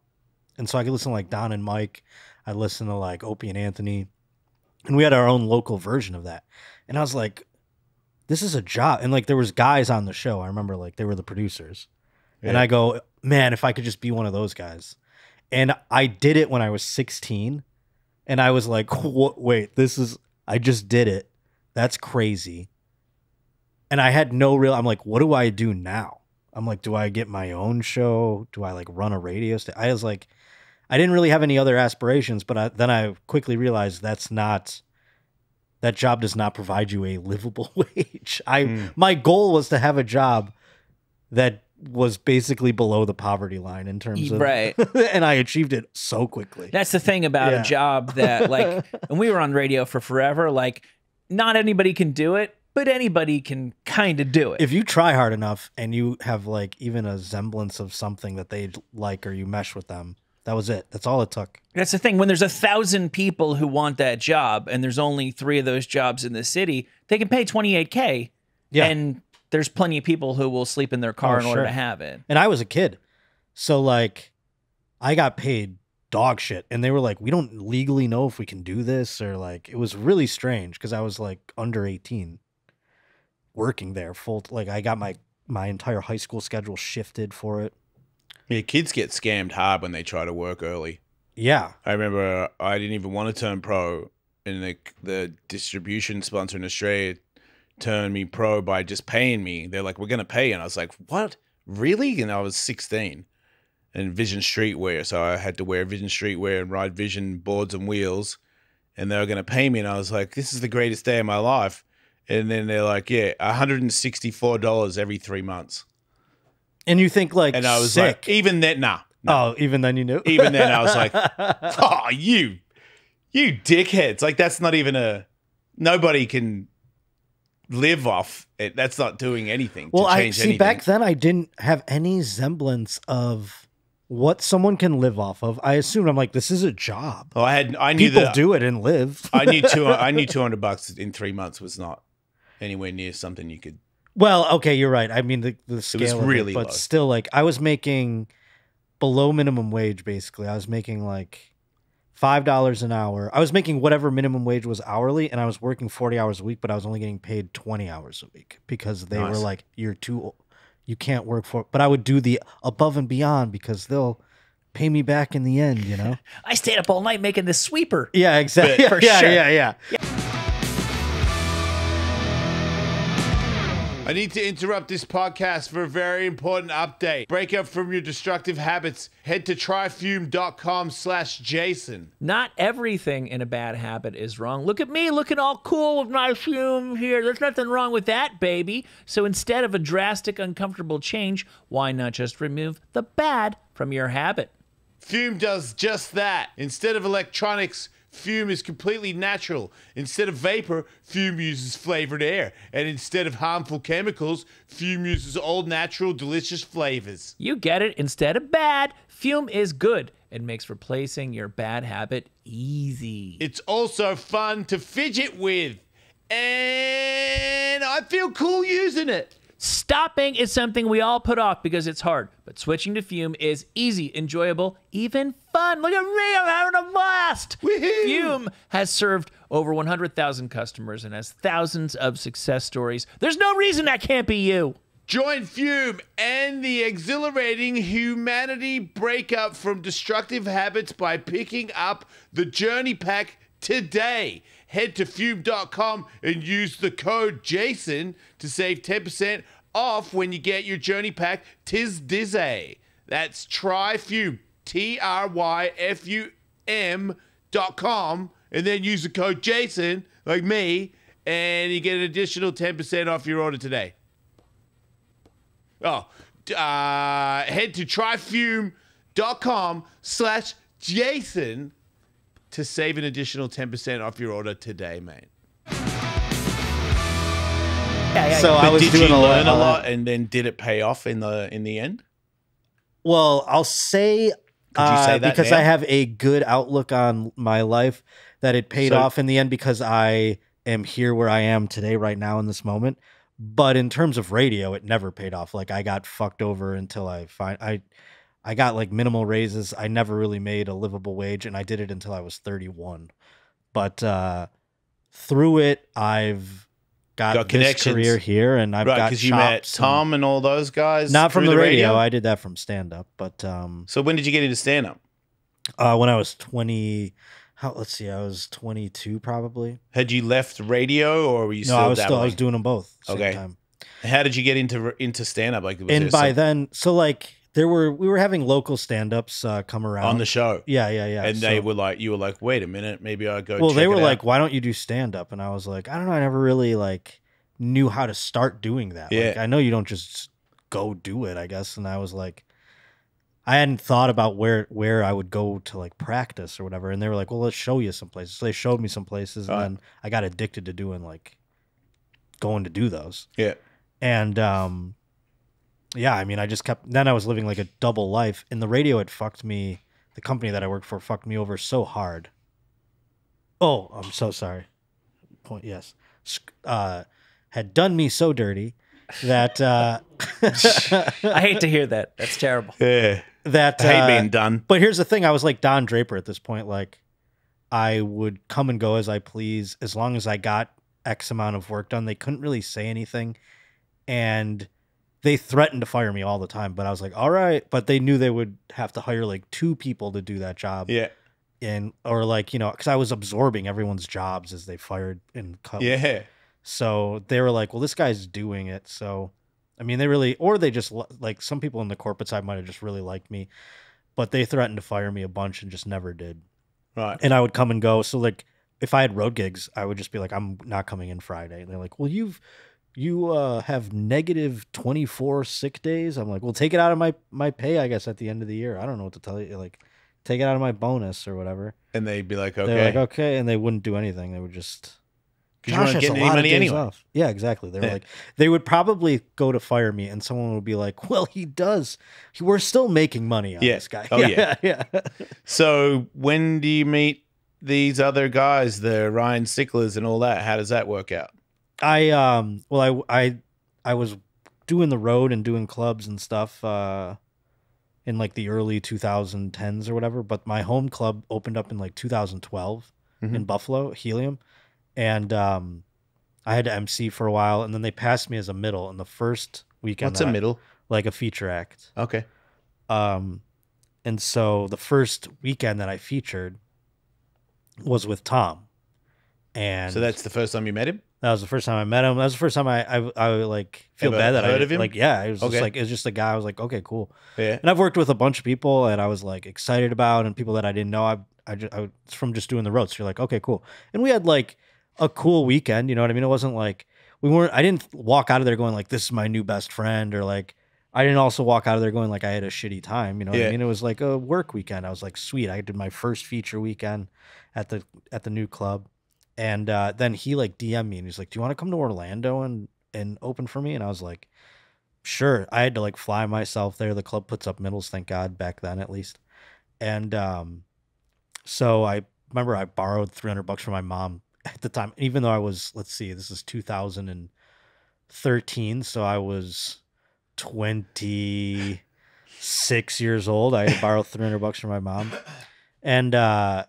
and so I could listen to like Don and Mike, I listened to like Opie and Anthony, and we had our own local version of that, and I was like, this is a job, and like there was guys on the show. I remember like they were the producers, and I go, man, if I could just be one of those guys, and I did it when I was sixteen, and I was like, *laughs* "Wha- wait, this is I just did it, that's crazy and I had no real. I'm like, what do I do now? I'm like, do I get my own show? Do I like run a radio station? I was like, I didn't really have any other aspirations, but I, then I quickly realized that's not. That job does not provide you a livable *laughs* wage. I Hmm. my goal was to have a job that was basically below the poverty line in terms of Right. *laughs* and I achieved it so quickly. That's the thing about Yeah. a job that like *laughs* and we were on radio for forever, like not anybody can do it, but anybody can kind of do it. if you try hard enough and you have like even a semblance of something that they like or you mesh with them, that was it. That's all it took. That's the thing. When there's a thousand people who want that job and there's only three of those jobs in the city, they can pay 28K. Yeah. And there's plenty of people who will sleep in their car Oh, in order sure. to have it. And I was a kid. So like I got paid dog shit and they were like we don't legally know if we can do this or like it was really strange cuz I was like under 18 working there full like I got my my entire high school schedule shifted for it. Yeah, kids get scammed hard when they try to work early. Yeah. I remember uh, I didn't even want to turn pro, and the the distribution sponsor in Australia turned me pro by just paying me. They're like, "We're gonna pay," you." and I was like, "What? Really?" And I was sixteen, and Vision Streetwear, so I had to wear Vision Streetwear and ride Vision boards and wheels, and they were gonna pay me, and I was like, "This is the greatest day of my life." And then they're like, "Yeah, one hundred and sixty four dollars every three months." And you think like and I was sick. like, even then, nah. oh, even then you knew. *laughs* Even then, I was like, *laughs* oh, you, you dickheads! Like that's not even a. Nobody can live off it. That's not doing anything. well, to I see. anything. Back then, I didn't have any semblance of what someone can live off of. I assumed I'm like, this is a job. Oh, I had. I knew People that. do it and live. I knew two. *laughs* I knew two hundred bucks in three months was not anywhere near something you could. Well, okay, you're right. I mean, the the scale, of really it, but low. still, like, I was making below minimum wage. Basically, I was making like five dollars an hour. I was making whatever minimum wage was hourly, and I was working forty hours a week, but I was only getting paid twenty hours a week because they were like, "You're too, you can't work for." But I would do the above and beyond because they'll pay me back in the end. You know? *laughs* I stayed up all night making this sweeper. yeah, exactly. For *laughs* yeah, sure. yeah, yeah. I need to interrupt this podcast for a very important update. Break up from your destructive habits. Head to tryfume.com slash Jason. Not everything in a bad habit is wrong. Look at me looking all cool with my fume here. There's nothing wrong with that, baby. So instead of a drastic, uncomfortable change, why not just remove the bad from your habit? Fume does just that. Instead of electronics, fume is completely natural. Instead of vapor, fume uses flavored air. And instead of harmful chemicals, fume uses all natural, delicious flavors. You get it. Instead of bad, fume is good. It makes replacing your bad habit easy. It's also fun to fidget with. And I feel cool using it. Stopping is something we all put off because it's hard, but switching to Fume is easy, enjoyable, even fun. Look at me, I'm having a blast. Woohoo! Fume has served over 100,000 customers and has thousands of success stories. There's no reason that can't be you. Join Fume and the exhilarating humanity breakup from destructive habits by picking up the Journey Pack today. Head to fume.com and use the code JASON to save 10% off when you get your Journey Pack. Tis dizzy. That's tryfume, T R Y F U M dot com, and then use the code JASON, like me, and you get an additional 10% off your order today. Oh, uh, head to tryfume.com slash Jason to save an additional 10% off your order today, mate. Yeah, yeah, So yeah. I was did doing you a lot- learn a a lot- lot and then did it pay off in the in the end? Well, I'll say, Could you say uh, that because now? I have a good outlook on my life that it paid So- off in the end because I am here where I am today, right now, in this moment. But in terms of radio, it never paid off. Like I got fucked over until I find I, I got like minimal raises. I never really made a livable wage, and I did it until I was thirty one. But uh, through it, I've got, Got this career here, and I've right, got because you met chops and- Tom and all those guys. not from through the, radio. I did that from stand up, but um, so when did you get into stand up? uh, when I was twenty, how let's see, I was twenty two probably. Had you left radio or were you No, still I was still I was doing them both. Same Okay. Time. How did you get into into stand up? Like, was And by some- then, so like there were we were having local stand ups uh, come around on the show, Yeah, yeah, yeah. and they were like, you were like, wait a minute, maybe I go. well, they were like, out." why don't you do stand up? And I was like, I don't know. I never really like knew how to start doing that. Like, Yeah. I know you don't just go do it. I guess. And I was like, I hadn't thought about where where I would go to like practice or whatever. And they were like, well, let's show you some places. So they showed me some places, and then I got addicted to doing like going to do those. yeah, And um yeah, I mean I just kept then I was living like a double life. And the radio had fucked me the company that I worked for fucked me over so hard. Oh, I'm so sorry. Point yes. Uh had done me so dirty that uh *laughs* I hate to hear that. That's terrible. yeah. that I hate uh, being done. But here's the thing: I was like Don Draper at this point. Like, I would come and go as I please, as long as I got X amount of work done. They couldn't really say anything, and they threatened to fire me all the time. But I was like, all right. But they knew they would have to hire like two people to do that job, Yeah, and or like you know, because I was absorbing everyone's jobs as they fired and cut. yeah. So they were like, well, this guy's doing it. So, I mean, they really, or they just like some people in the corporate side might have just really liked me, but they threatened to fire me a bunch and just never did. Right. And I would come and go. So, like, if I had road gigs, I would just be like, I'm not coming in Friday. And they're like, well, you've, you uh, have negative 24 sick days. I'm like, well, take it out of my, my pay, I guess, at the end of the year. I don't know what to tell you. Like, take it out of my bonus or whatever. And they'd be like, They're okay. like, okay. And they wouldn't do anything. They would just. 'Cause you getting any money anyway. off. Yeah, exactly. They were Yeah. like, they would probably go to fire me, and someone would be like, "Well, he does. We're still making money on Yeah. this guy." Oh, *laughs* yeah. yeah. So when do you meet these other guys, the Ryan Sicklers and all that? How does that work out? I um well I I I was doing the road and doing clubs and stuff uh in like the early 2010s or whatever but my home club opened up in like 2012 in Mhm. Buffalo Helium and um I had to MC for a while and then they passed me as a middle in the first weekend What's a middle? like a feature act Okay. um and so the first weekend that I featured was with Tom and So that's the first time you met him? That was the first time I met him. That was the first time I I, I like feel Ever bad that I heard of him? like yeah. It was Okay. just like it was just a guy. I was like okay, cool. Yeah. And I've worked with a bunch of people that I was like excited about, and people that I didn't know. I I just I, it's from just doing the roads. So you're like okay, cool. And we had like a cool weekend. You know what I mean? It wasn't like we weren't. I didn't walk out of there going like this is my new best friend or like. I didn't also walk out of there going like I had a shitty time. You know what Yeah. I mean? It was like a work weekend. I was like, sweet. I did my first feature weekend at the at the new club. And uh, then he like DM'd me and he's like, "Do you want to come to Orlando and and open for me?" And I was like, "Sure." I had to like fly myself there. The club puts up middles, thank God, back then at least. And um, so I remember I borrowed three hundred bucks from my mom *laughs* at the time, even though I was let's see, this is two thousand and thirteen, so I was twenty six years old. I borrowed three hundred bucks from my mom, and uh,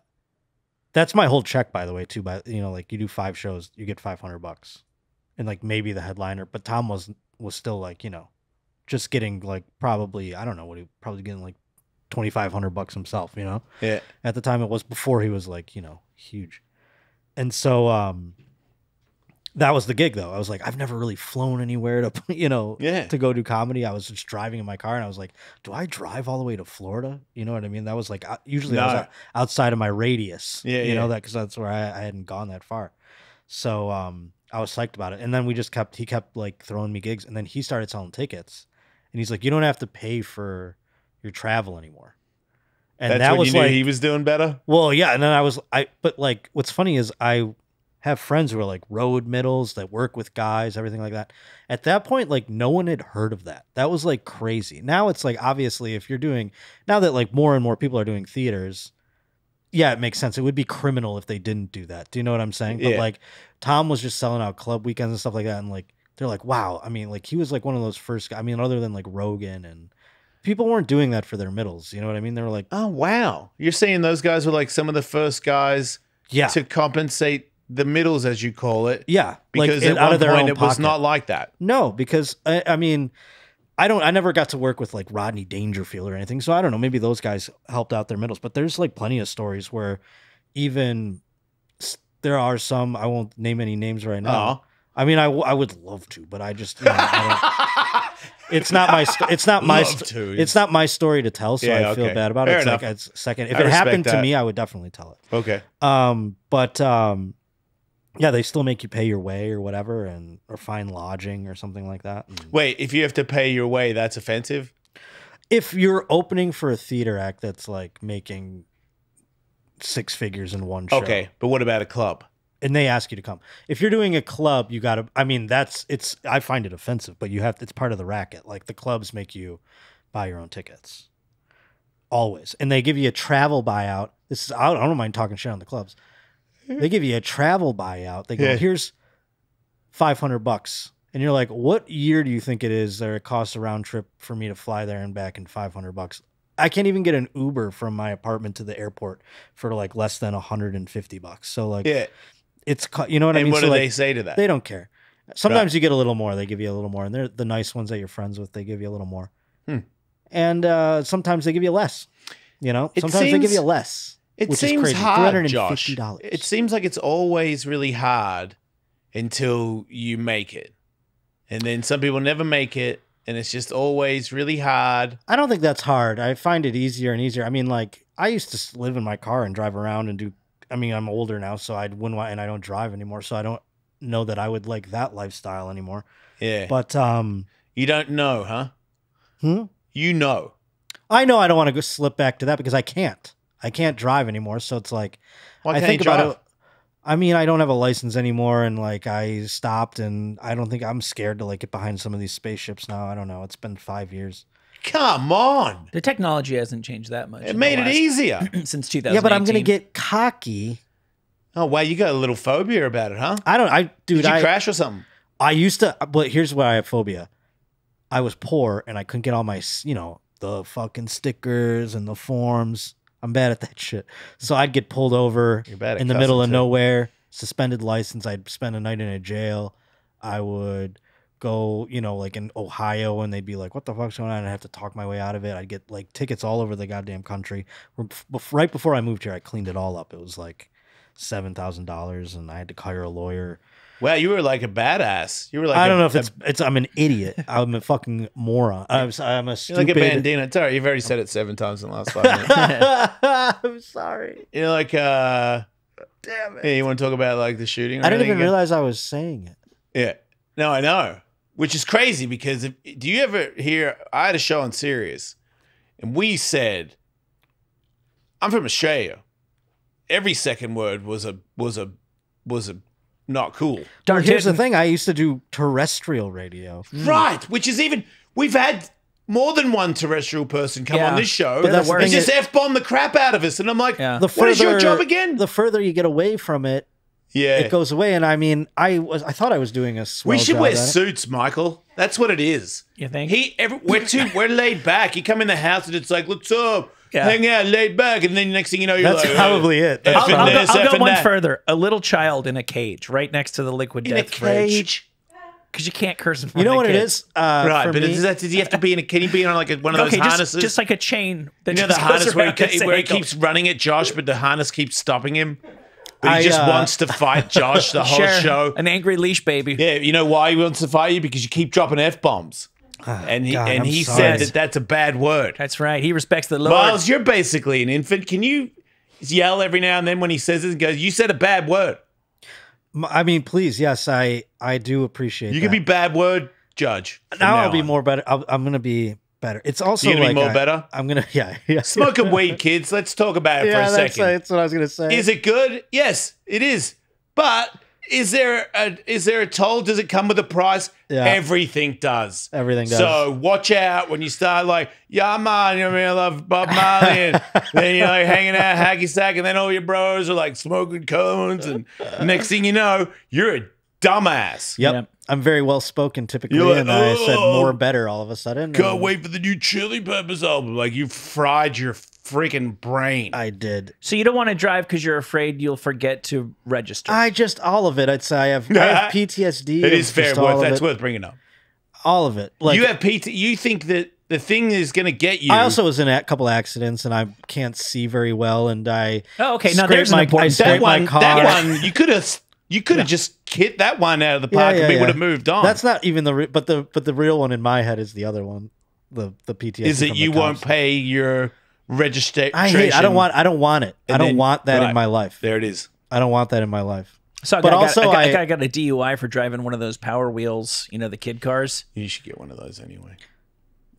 that's my whole check, by the way, too. By you know, like you do five shows, you get five hundred bucks, and like maybe the headliner. But Tom was was still like you know, just getting like probably I don't know what he probably getting like twenty five hundred bucks himself. You know, Yeah. at the time it was before he was like you know huge, and so um, that was the gig though. I was like, I've never really flown anywhere to *laughs* you know Yeah. to go do comedy. I was just driving in my car and I was like, do I drive all the way to Florida? You know what I mean? That was like uh, usually I was outside of my radius. Yeah, you know that because that's where I, I hadn't gone that far. So um, I was psyched about it. And then we just kept he kept like throwing me gigs, and then he started selling tickets, and he's like, you don't have to pay for your travel anymore. And That's that was you knew like he was doing better? well, yeah, and then I was I but like what's funny is I have friends who are like road middles that work with guys, everything like that. At that point, like no one had heard of that. That was like crazy. Now it's like obviously if you're doing now that like more and more people are doing theaters, yeah, it makes sense. It would be criminal if they didn't do that. Do you know what I'm saying? But Yeah. like Tom was just selling out club weekends and stuff like that, and like they're like, wow. I mean, like he was like one of those first. I mean, other than like Rogan and people weren't doing that for their middles. You know what I mean? They were like, Oh, wow. You're saying those guys were like some of the first guys yeah, to compensate the middles, as you call it, yeah, because like, at out one of their point own it was not like that. No, because I, I mean, I don't. I never got to work with like Rodney Dangerfield or anything, so I don't know. Maybe those guys helped out their middles, but there's like plenty of stories where even there are some. I won't name any names right now. Aw. I mean, I, w- I would love to, but I just you know, I *laughs* it's not my it's not my to. it's not my story to tell, so Yeah, I feel okay. bad about it. Fair It's enough. like it's second. If I it happened to me, I would definitely tell it. Okay. Um, but um, yeah, they still make you pay your way or whatever, and or find lodging or something like that. And Wait, if you have to pay your way, that's offensive? if you're opening for a theater act that's like making six figures in one show, Okay. But what about a club? and they ask you to come, if you're doing a club, you got to. I mean, that's it's. I find it offensive, but you have. It's part of the racket. Like the clubs make you buy your own tickets, always, and they give you a travel buyout. This is I don't, I don't mind talking shit on the clubs. They give you a travel buyout. They go, Yeah. here's five hundred bucks, and you're like, what year do you think it is that it costs a round trip for me to fly there and back in five hundred bucks? I can't even get an Uber from my apartment to the airport for like less than hundred and fifty bucks. So like, Yeah. it's you know what I and mean. what so do like, they say to that? they don't care. Sometimes you get a little more. They give you a little more, and they're the nice ones that you're friends with. They give you a little more, Hmm. and uh, sometimes they give you less. You know, It sometimes they give you less. It which is seems crazy. hard, Josh. $350. It seems like it's always really hard until you make it. And then some people never make it, and it's just always really hard. I don't think that's hard. I find it easier and easier. I mean, like I used to live in my car and drive around and do. I mean, I'm older now, so I wouldn't want, and I don't drive anymore, so I don't. know that I would like that lifestyle anymore. Yeah. But um, you don't know, huh? Hmm? You know. I know I don't want to go slip back to that because I can't. I can't drive anymore. So it's like Why I can't think you about drive? it. I mean, I don't have a license anymore, and like I stopped, and I don't think I'm scared to like get behind some of these spaceships now. I don't know. It's been five years. Come on. The technology hasn't changed that much. It in the made it last- easier. *clears throat* since 2000. *clears throat* Yeah, but I'm gonna get cocky. oh, wow. You got a little phobia about it, huh? I don't. I dude. Did you I crash or something? I used to. But here's why I have phobia. I was poor, and I couldn't get all my s- you know the fucking stickers and the forms. I'm bad at that *laughs* shit. So I'd get pulled over You're bad at in the middle of cussing, too. nowhere, suspended license. I'd spend a night in a jail. I would go, you know, like in Ohio, and they'd be like, "What the fuck's going on?" I'd have to talk my way out of it. I'd get like tickets all over the goddamn country. Bef- Right before I moved here, I cleaned it all up. It was like seven thousand dollars, and I had to hire a lawyer. Wow, you were like a badass. You were like I don't know if a- it's it's. I'm an idiot. I'm a fucking moron. I'm, I'm a You're stupid. like a bandana. It's all right. You've already said it seven times in the last five *laughs* minutes. I'm sorry. You're like, uh, damn it. Yeah, you want to talk about like the shooting? Or I didn't even again? realize I was saying it. Yeah. No, I know. Which is crazy because if, do you ever hear? I had a show on Sirius, and we said, "I'm from Australia." Every second word was a was a was a not cool. Well, here's the thing. I used to do terrestrial radio. Hmm. Right. Which is even we've had more than one terrestrial person come Yeah. on this show. But that's the and thing just is- f bomb the crap out of us, and I'm like, Yeah. The what is your job again? The further you get away from it, yeah. it goes away. And I mean, I was I thought I was doing a swell we should job wear at it. suits, Michael. That's what it is. You think? He, every, we're too, we're laid back. You come in the house and it's like, "What's up? Yeah. Hang out, laid back," and then next thing you know, you're That's like, probably it. F That's I'll, I'll, go, I'll go one that. further. A little child in a cage, right next to the liquid In a death fridge, cage, because you can't curse. in You front know of what it kids. is? Uh, right? But me, is that, does he have to be in a? Can he be on like a, one of those Okay, just, harnesses? just like a chain. That you know the harness where he, around his ca- where he keeps running at Josh, but the harness keeps stopping him. But he I, just uh, wants to fight Josh the whole *laughs* Sure, show. an angry leash baby. Yeah, you know why he wants to fight you? Because you keep dropping f bombs, *sighs* and he God, and I'm he sorry. said that that's a bad word. That's right. He respects the Lord. Miles, you're basically an infant. Can you yell every now and then when he says it and goes, "You said a bad word." I mean, please, yes, I I do appreciate. You that. can be bad word judge. from now. I'll now be on. more better. I'll, I'm gonna be better. It's also You gonna like be more I- better? I'm gonna *laughs* yeah yeah Smoking weed, kids. Let's talk about it yeah. for a That's, second. that's what I was gonna say. Is it good? Yes, it is. But is there a is there a toll? Does it come with a price? Yeah. Everything does. Everything does. So watch out when you start like, yeah, man, you know, I mean, I love Bob Marley, and *laughs* then you're like hanging out hacky sack, and then all your bros are like smoking cones, and next thing you know, you're a dumbass. Yep. Yep. I'm very well spoken typically, like, and I said more better all of a sudden. Can't and wait for the new Chili Peppers album. Like you fried your freaking brain. I did. so you don't want to drive because you're afraid you'll forget to register. I just all of it. I'd say I have, I have *laughs* PTSD. it is of fair. just Worth, that's it. worth bringing up. all of it. Like you have PT. You think that the thing is going to get you. I also was in a couple accidents, and I can't see very well, and I oh, okay. Now scraped there's an my- important I that scraped step. my one. That one. You could have. You could have just hit that one out of the park, yeah, and we yeah. would have moved on. That's not even the re- but the but the real one in my head is the other one. The the PTSD is it you won't pay your registration? I hate. I don't want. I don't want it. I don't then- want that right. in my life. There it is. I don't want that in my life. So I But got, also I got, I, I- got, I got a DUI for driving one of those Power Wheels. You know the kid cars. You should get one of those anyway.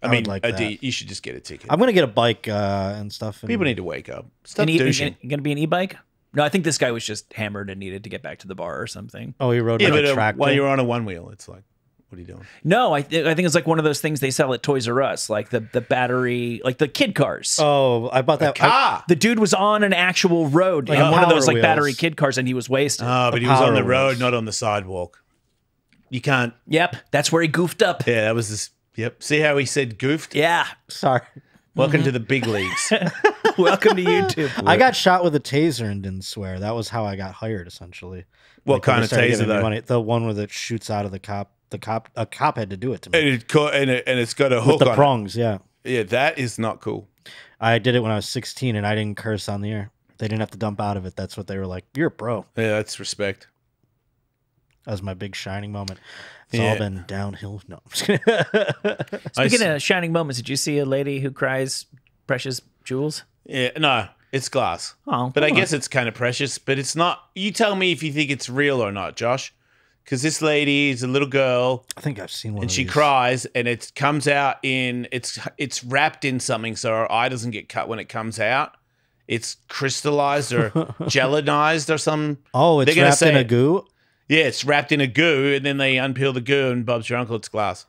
I, I mean, like a D, you should just get a ticket. I'm gonna get a bike uh, and stuff. And People need to wake up. Stop An e- douching. Going to be an e-bike? No, I think this guy was just hammered and needed to get back to the bar or something. Oh, he rode Yeah, on but a uh, tractor. while you're on a one wheel, it's like, what are you doing? No, I, th- I think it's like one of those things they sell at Toys R Us, like the the battery, like the kid cars. oh, I bought that. I- Ah, The dude was on an actual road, Like on one of those like Wheels. battery kid cars, and he was wasted. Ah, but he was on the road, Wheels. not on the sidewalk. You can't. yep, that's where he goofed up. Yeah, that was this. Yep. See how he said goofed? Yeah. sorry. Welcome to the big leagues. *laughs* Welcome to YouTube. I got shot with a taser and didn't swear. That was how I got hired, essentially. What Like, kind of taser giving me though? money- The one where it shoots out of the cop. The cop. A cop had to do it to me And it caught, and, it, and it's got a hook with the on prongs. Yeah, it. Yeah, that is not cool. I did it when I was 16, and I didn't curse on the air. They didn't have to dump out of it. That's what they were like. You're a pro. Yeah, that's respect. That was my big shining moment. It's Yeah. all been downhill. No, I'm just kidding. I *laughs* Speaking s- of shining moments, did you see a lady who cries precious jewels? Yeah, no, it's glass. Oh, But I come guess it's kind of precious, but it's not. You tell me if you think it's real or not, Josh. Because this lady is a little girl I think I've seen one. and of she these. cries and it comes out in it's it's wrapped in something so her eye doesn't get cut when it comes out. It's crystallized or *laughs* gelatinized or some. Oh, it's They're gonna wrapped in a goo. Yeah, it's wrapped in a goo and then they unpeel the goo and Bob's your uncle. It's glass.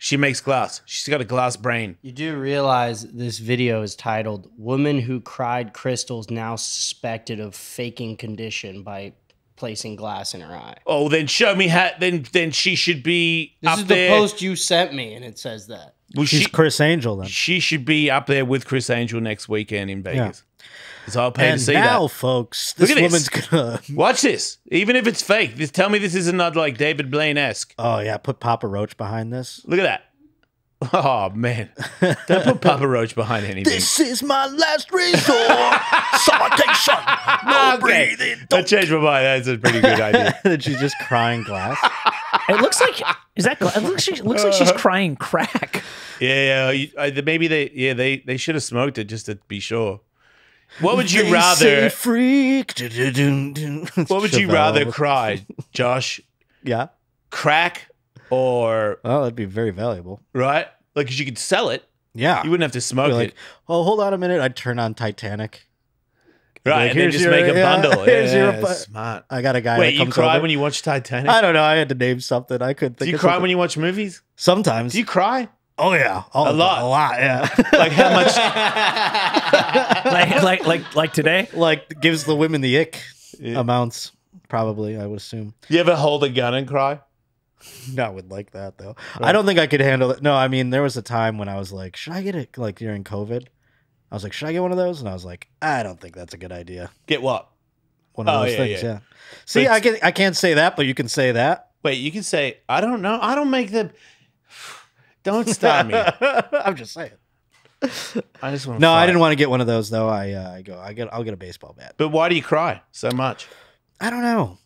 She makes glass. She's got a glass brain. You do realize this video is titled "Woman Who Cried Crystals Now Suspected of Faking Condition by Placing Glass in Her Eye." Oh, then show me how. Then then she should be This up is the post you sent me, and it says that. well, She's she, Criss Angel then. she should be up there with Criss Angel next weekend in Vegas. Because I'll pay to see now, that. folks, Look this at woman's this. gonna. Watch this. Even if it's fake, this tell me this isn't not like David Blaine esque. Oh yeah, put Papa Roach behind this. Look at that. Oh man. Don't put Papa Roach behind anything. This is my last resort. Citation. No *laughs* Okay. I changed my mind. That's a pretty good idea. *laughs* and she's just crying glass. It looks like is that it looks, she, looks like she's *laughs* crying crack. Yeah, yeah. you- uh, I, maybe they yeah, they they should have smoked it just to be sure. What would you They say rather freak? What would you rather cry, Josh? Yeah. Crack or Oh, that'd be very valuable. right? Like, cause you could sell it. Yeah. You wouldn't have to smoke like, it. oh, hold on a minute. I'd turn on Titanic. Right. like, and then here's just your- make a yeah, bundle. *laughs* here's yeah, your yeah, bu- smart. I got a guy. Wait, that you cry over. when you watch Titanic? I don't know. I had to name something. I couldn't think. Do you of cry something. when you watch movies? Sometimes. Do you cry? oh yeah, All A lot. A lot. Yeah. *laughs* Like how much? *laughs* Like like like like today. like gives the women the ick Yeah. amounts. Probably, I would assume. you ever hold a gun and cry? *laughs* Not would like that though. I don't think I could handle it. No, I mean there was a time when I was like, should I get it? Like during COVID, I was like, should I get one of those? And I was like, I don't think that's a good idea. Get what? One of Oh, those yeah, things. yeah. Yeah. See, But- I can I can't say that, but you can say that. Wait, you can say I don't know. I don't make the. *sighs* Don't stop me. *laughs* I'm just saying. *laughs* I just want. No, I didn't want to get one of those though. I uh, I go I get I'll get a baseball bat. But why do you cry so much? I don't know.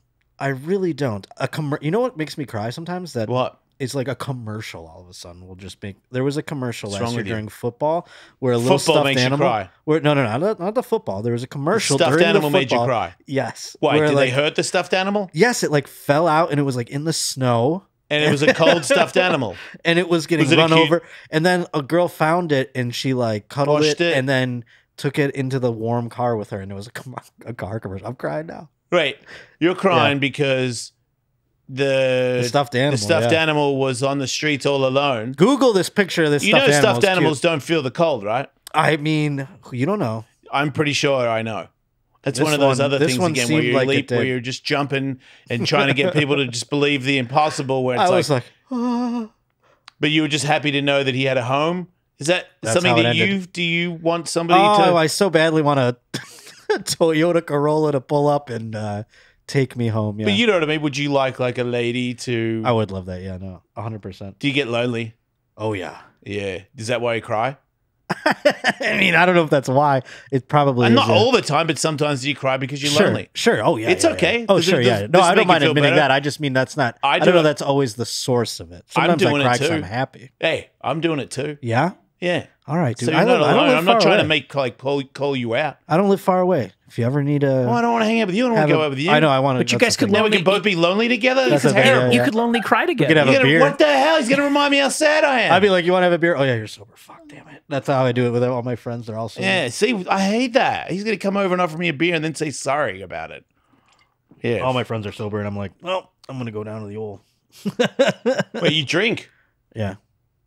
I really don't. A com- You know what makes me cry sometimes? That What? it's like a commercial. All of a sudden, will just make. There was a commercial What's last year during football where a little Football stuffed makes you animal. cry. Where, no, no, no, not, not the football. There was a commercial. Stuffed during the animal made you cry. Yes. Why did like, they hurt the stuffed animal? Yes, it like fell out and it was like in the snow And it was a cold stuffed animal. *laughs* and it was getting Was it run over. And then a girl found it and she like cuddled it, it. and then took it into the warm car with her. And it was a, com- a car commercial. I'm crying now. Right, you're crying because the The stuffed animal. the stuffed yeah. animal was on the streets all alone. Google this picture of this You stuffed know, animal. stuffed It's cute. animals don't feel the cold, right? I mean, you don't know. I'm pretty sure I know. That's This one of those one- other things again where you like leap, where you're just jumping and trying to get people to just believe the impossible. Where it's I like, was like, "Ah." but you were just happy to know that he had a home. Is that That's something that you do? You want somebody oh, to? I so badly want a *laughs* Toyota Corolla to pull up and uh, take me home. Yeah, But you know what I mean. Would you like like a lady to? I would love that. Yeah, no, hundred percent. do you get lonely? Oh yeah. Yeah. Is that why you cry? *laughs* I mean, I don't know if that's why. It probably And not a- all the time, but sometimes you cry because you're sure, lonely. Sure. Oh yeah. It's yeah, yeah. okay. Oh Does it- sure. does Yeah. No, I don't mind admitting better? that. I just mean that's not. I I, do don't know. That's always the source of it. I'm Sometimes I doing it too. I'm happy. Hey, I'm doing it too. Yeah. Yeah. All right, dude. so I you're not live- I don't alone. live I'm not far trying to make like call, call you out. I don't live far away. If you ever need a, Oh, I don't want to hang out with you. I don't want to go a- out with you. I know. I want to. But you guys could Now we lonely- can both be lonely together. That's This is terrible. yeah, You could lonely cry together. could have You're a gonna- beer. What the hell? He's gonna remind me how sad I am. I'd be like, "You want to have a beer?" Oh yeah, you're sober. Fuck, damn it. That's how I do it with all my friends. They're all sober. yeah. See, I hate that. He's gonna come over and offer me a beer and then say sorry about it. Yeah. All my friends are sober, and I'm like, well, I'm gonna go down to the old. *laughs* Wait, you drink Yeah.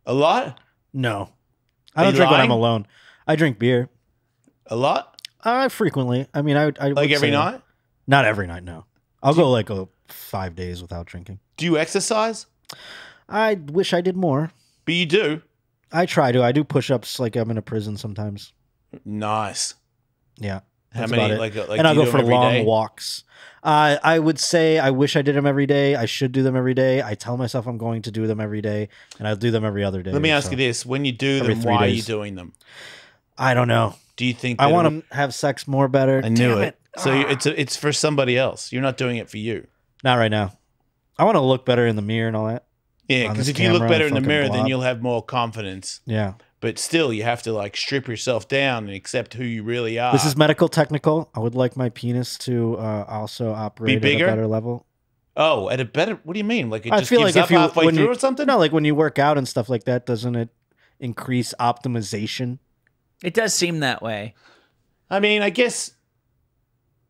a lot? No, I don't you drink when? I'm alone. I drink beer. A lot? Uh, frequently. I mean, I, I Like every night? Not every night. No, I'll go like a five days without drinking. Do you exercise? I wish I did more. But you do. I try to. I do push-ups like I'm in a prison sometimes. Nice. Yeah. How many? Like, like and I'll go for long day? walks. Uh, I would say I wish I did them every day. I should do them every day. I tell myself I'm going to do them every day, and I'll do them every other day. Let me ask so- you this: When you do Every them, why are you doing them? I don't know. Do you think I want to have sex more better. I knew Damn it. it. So you, Ah. it's a, it's for somebody else. You're not doing it for you. Not right now. I want to look better in the mirror and all that. Yeah, because if you look better in the mirror, then you'll have more confidence. Yeah. But still, you have to like strip yourself down and accept who you really are. This is medical technical. I would like my penis to uh, also operate bigger? at a better level. Oh, at a better. What do you mean? Like it I just feel gives like up if you halfway when through you, or something? No, like when you work out and stuff like that, doesn't it increase optimization? It does seem that way. I mean, I guess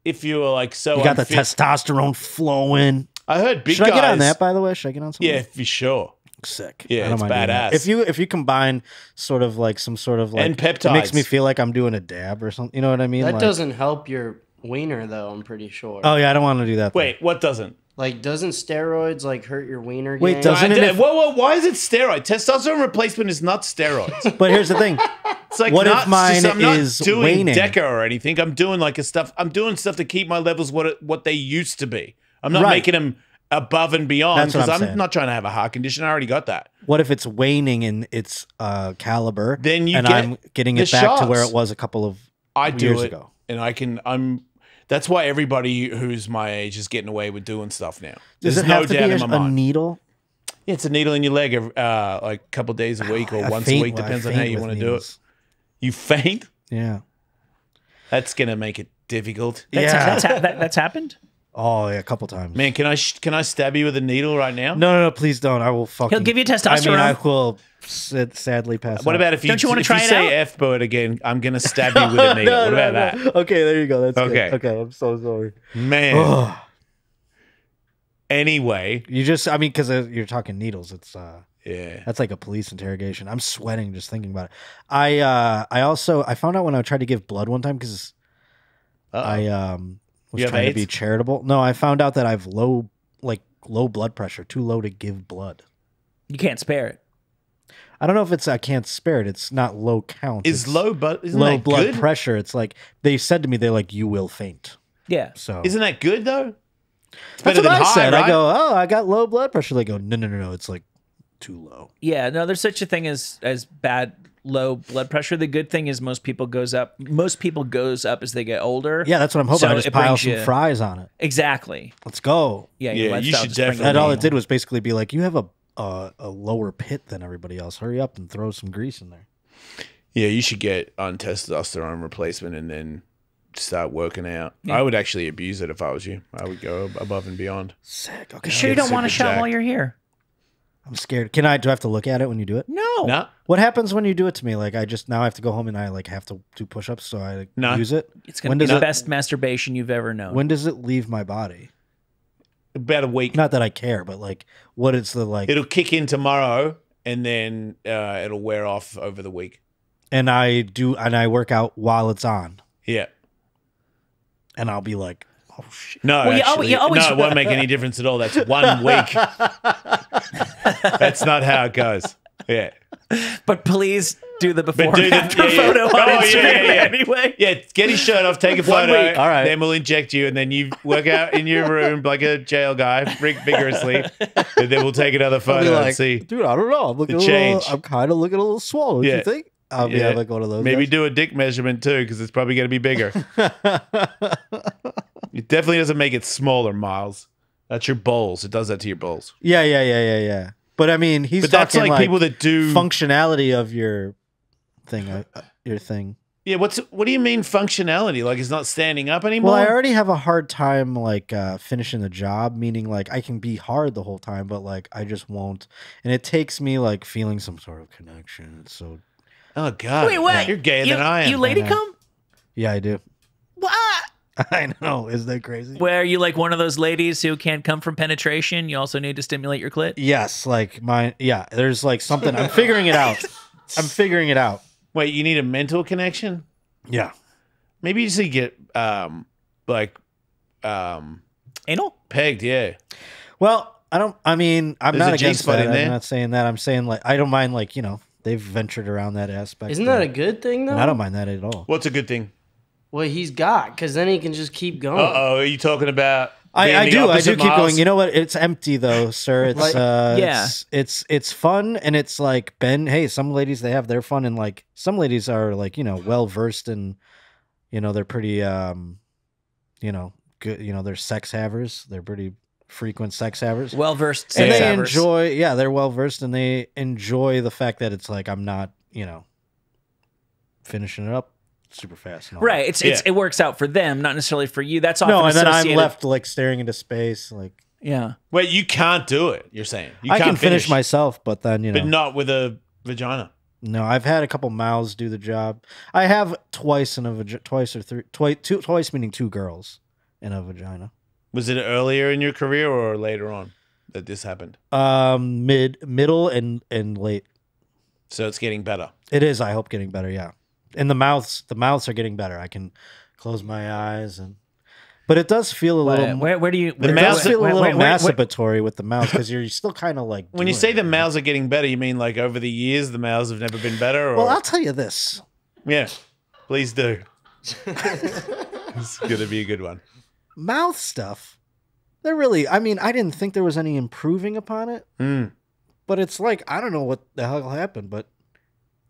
if you were like so You got the testosterone flowing. I heard big Should guys. I get on that? By the way, should I get on something? Yeah, for sure. Sick. Yeah, I don't it's mind doing that. badass. If you if you combine sort of like some sort of like And it makes me feel like I'm doing a dab or something. You know what I mean? That Like- doesn't help your wiener though. I'm pretty sure. Oh yeah, I don't want to do that. though. Wait, what doesn't? Like, doesn't steroids like hurt your wiener? Wait, game? doesn't- I it if- whoa, whoa, why is it steroid? Testosterone replacement is not steroids. *laughs* But here's the thing. *laughs* It's like What if not, mine I'm not is doing waning? Deca or anything. I'm doing like a stuff. I'm doing stuff to keep my levels what it, what they used to be. I'm not Right. making them above and beyond because I'm I'm, not trying to have a heart condition. I already got that. What if it's waning in its uh, caliber? Then you and get I'm getting it back to where it was a couple of I do years it, ago. and I can. I'm. That's why everybody who's my age is getting away with doing stuff now. Does There's it no have to doubt be in a, my a mind. needle? Yeah, it's a needle in your leg, every- uh, like a couple days a week or I once faint- a week, depends on how you want to do it. You faint? Yeah. That's gonna make it difficult. That's, Yeah. that's, ha- that, that's happened. Oh yeah, a couple times. Man, can I sh- can I stab you with a needle right now? No, no, no, please don't. I will fucking. He'll give you testosterone. I mean. I will sad, sadly pass. What out. about if you Don't you wanna if try you it say out? f word again? I'm gonna stab *laughs* you with a needle. No, what about no. that, Okay, there you go. That's Okay. Good. Okay, I'm so sorry. man? Ugh. Anyway, you just, I mean, because you're talking needles. It's uh, yeah. that's like a police interrogation. I'm sweating just thinking about it. I uh, I also I found out when I tried to give blood one time because Uh-oh. I um was You trying to be charitable. No, I found out that I've low like low blood pressure, too low to give blood. You can't spare it. I don't know if it's I can't spare it. It's not low count. is it's low but low blood good? pressure. It's like they said to me, they're like, you will faint. Yeah. So Isn't that good though? It's that's better what than I high, said. right? I go, oh, I got low blood pressure. They go, no, no, no, no. It's like too low. Yeah, no, there's such a thing as as bad low blood pressure. The good thing is most people goes up. Most people goes up as they get older. Yeah, that's what I'm hoping. So I just it pile brings some you- fries on it. exactly. Let's go. Yeah, Yeah, you should definitely- And all it it did was basically be like, you have a a, a lower pit than everybody else. Hurry up and throw some grease in there. Yeah, you should get on testosterone replacement and then start working out. Yeah. I would actually abuse it if I was you. I would go above and beyond. Sick. Okay. You sure you don't want to super shot while you're here? I'm scared. Can I? Do I have to look at it when you do it? No. No, What happens when you do it to me? Like I just now I have to go home and I like have to do push-ups, so I like, No. use it. It's gonna When be does the it- best masturbation you've ever known. When does it leave my body? about a week. Not that I care, but like, what is the like? It'll kick in tomorrow, and then uh, it'll wear off over the week. and I do, and I work out while it's on, Yeah. and I'll be like, oh shit. No, Well, you al- actually, you always- no, it won't make any *laughs* difference at all. That's one week. That's not how it goes. Yeah. but please do the before do and the- after yeah, yeah. photo on Oh, yeah, Instagram yeah, yeah. anyway. Yeah, get his shirt off, take a *laughs* photo. All right. Then we'll inject you, and then you work out in your room like a jail guy, vig- vigorously. and then we'll take another photo like, and see. dude, I don't know. I'm looking The a little, change. I'm kind of looking a little swollen. Yeah. you think? I'll be Yeah. like one of those. Maybe guys. do a dick measurement too, because it's probably going to be bigger. *laughs* it definitely doesn't make it smaller, Miles. That's your balls. It does that to your balls. yeah, yeah, yeah, yeah, yeah. But I mean, he's But that's talking like, people that do. functionality of your thing, uh, uh, your thing. yeah, what's what do you mean functionality? Like it's not standing up anymore? Well, I already have a hard time like uh, finishing the job, meaning like I can be hard the whole time, but like I just won't, and it takes me like feeling some sort of connection. It's so oh God, Wait, what? You're gayer you, than I am. You lady know. come? yeah, I do. What? *laughs* I know. Is that crazy? Where you like one of those ladies who can't come from penetration? You also need to stimulate your clit. Yes, like my yeah. There's like something. I'm figuring it out. *laughs* I'm figuring it out. Wait, you need a mental connection? Yeah. Maybe you just need to get um like um Anal? pegged. Yeah. Well, I don't. I mean, I'm There's not a G against spot that. in I'm not saying that. I'm saying like I don't mind. Like you know, they've ventured around that aspect. Isn't that a good thing though? and I don't mind that at all. What's a good thing? What he's got, because then he can just keep going. Uh oh, are you talking about? I, I do. I do keep Miles? going. You know what? It's empty though, sir. It's Like- uh, Yeah. It's, it's it's fun and it's like Ben. Hey, some ladies they have their fun and like some ladies are like you know well versed and you know they're pretty um, you know good. You know they're sex havers. They're pretty frequent sex havers. Well versed and they havers. enjoy yeah they're well versed and they enjoy the fact that it's like i'm not you know finishing it up super fast and all Right. It's it's it works out for them, not necessarily for you. That's often no and then i'm left like staring into space like Yeah. Wait, you can't do it. You're saying you I can't can finish, myself, but then you know, but not with a vagina. no, I've had a couple mouths do the job. I have twice in a vagi- twice or three, twice, two, twice meaning two girls in a vagina. Was it earlier in your career or later on that this happened? Um, mid, middle, and and late. So it's getting better. It is. I hope getting better. Yeah, and the mouths, the mouths are getting better. I can close my eyes and, but it does feel a little. Where, where, where do you? The it where- mouths- does feel a little where- where- masturbatory with the mouth because you're still kind of like. When you say it, the know? mouths are getting better, you mean like over the years the mouths have never been better? Or? Well, I'll tell you this. yeah, please do. *laughs* it's gonna be a good one. Mouth stuff. They're really. I mean, I didn't think there was any improving upon it, Mm. but it's like I don't know what the hell happened, but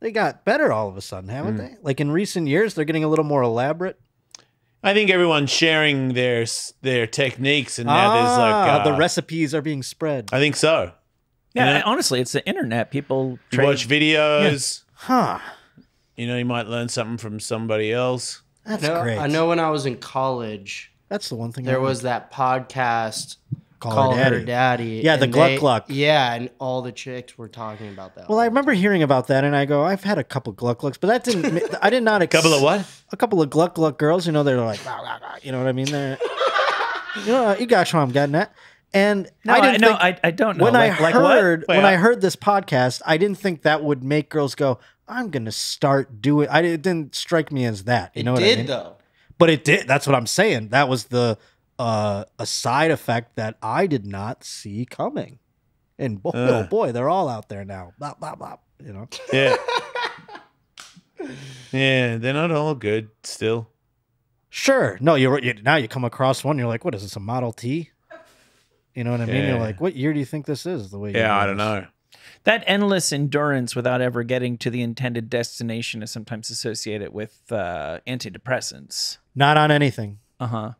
they got better all of a sudden, haven't Mm. they? Like in recent years, they're getting a little more elaborate. I think everyone's sharing their their techniques, and now there's like Ah, uh, the recipes are being spread. I think so. Yeah, Yeah. honestly, it's the internet. People You watch videos. Huh. You know, you might learn something from somebody else. That's No, great. I know when I was in college, That's the one thing. there I was that podcast call, called her Her daddy. Daddy. Yeah, the Gluck they- Gluck. Yeah, and all the chicks were talking about that. Well, I the remember hearing about that, and I go, I've had a couple Gluck Glucks, but that didn't. *laughs* I did not. Ex- Couple of what? A couple of Gluck Gluck girls. You know, they're like, "Rah, rah, rah," you know what I mean? They're, you know, you got what I'm getting at. And no, I I, didn't no, think, I, I don't know. when like, I like what? heard Wait, when I- I heard this podcast, I didn't think that would make girls go, "I'm gonna start doing." I it didn't strike me as that. You It know what did I mean? though. But it did. That's what I'm saying. That was the uh, a side effect that I did not see coming. And boy, oh Uh. boy, they're all out there now. Blah blah blah. You know. *laughs* Yeah. yeah, they're not all good still. Sure. No, you're, you now you come across one. You're like, what is this? A Model T? You know what I mean? You're like, what year do you think this is? The way. Yeah, I do don't know. That endless endurance without ever getting to the intended destination is sometimes associated with uh, antidepressants. Not on anything. Uh huh.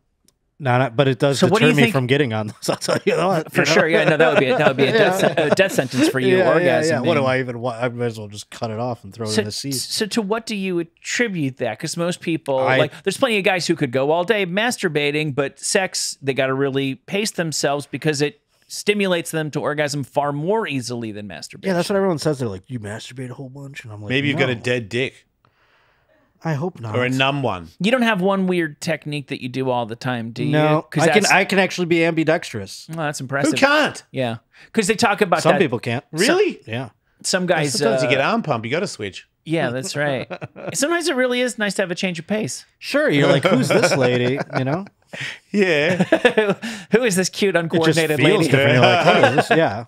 Not, on- but it does So what do deter you me think- from getting on those. *laughs* I'll tell you that For you know? sure. Yeah. No, that would be a, that would be a *laughs* death, sen- a death sentence for you. Yeah, yeah, orgasm. yeah. What do I even want? I might as well just cut it off and throw it in the sea. so to what do you attribute that? Because most people, I- like, there's plenty of guys who could go all day masturbating, but sex, they got to really pace themselves because it stimulates them to orgasm far more easily than masturbation. Yeah, that's what everyone says. They're like, you masturbate a whole bunch, and I'm like, Maybe you've got a dead dick I hope not. or a numb one. You don't have one weird technique that you do all the time, do you? no, 'Cause I can. I can actually be ambidextrous. well, that's impressive. Who can't? Yeah, because they talk about Some that. people can't. Really? Yeah. Some guys. Sometimes you uh, get arm pump, you got to switch. Yeah, that's right. *laughs* Sometimes it really is nice to have a change of pace. Sure. You're like, who's this lady? You know, *laughs* Yeah. *laughs* Who is this cute, it just uncoordinated feels lady? like, hey, this? Yeah.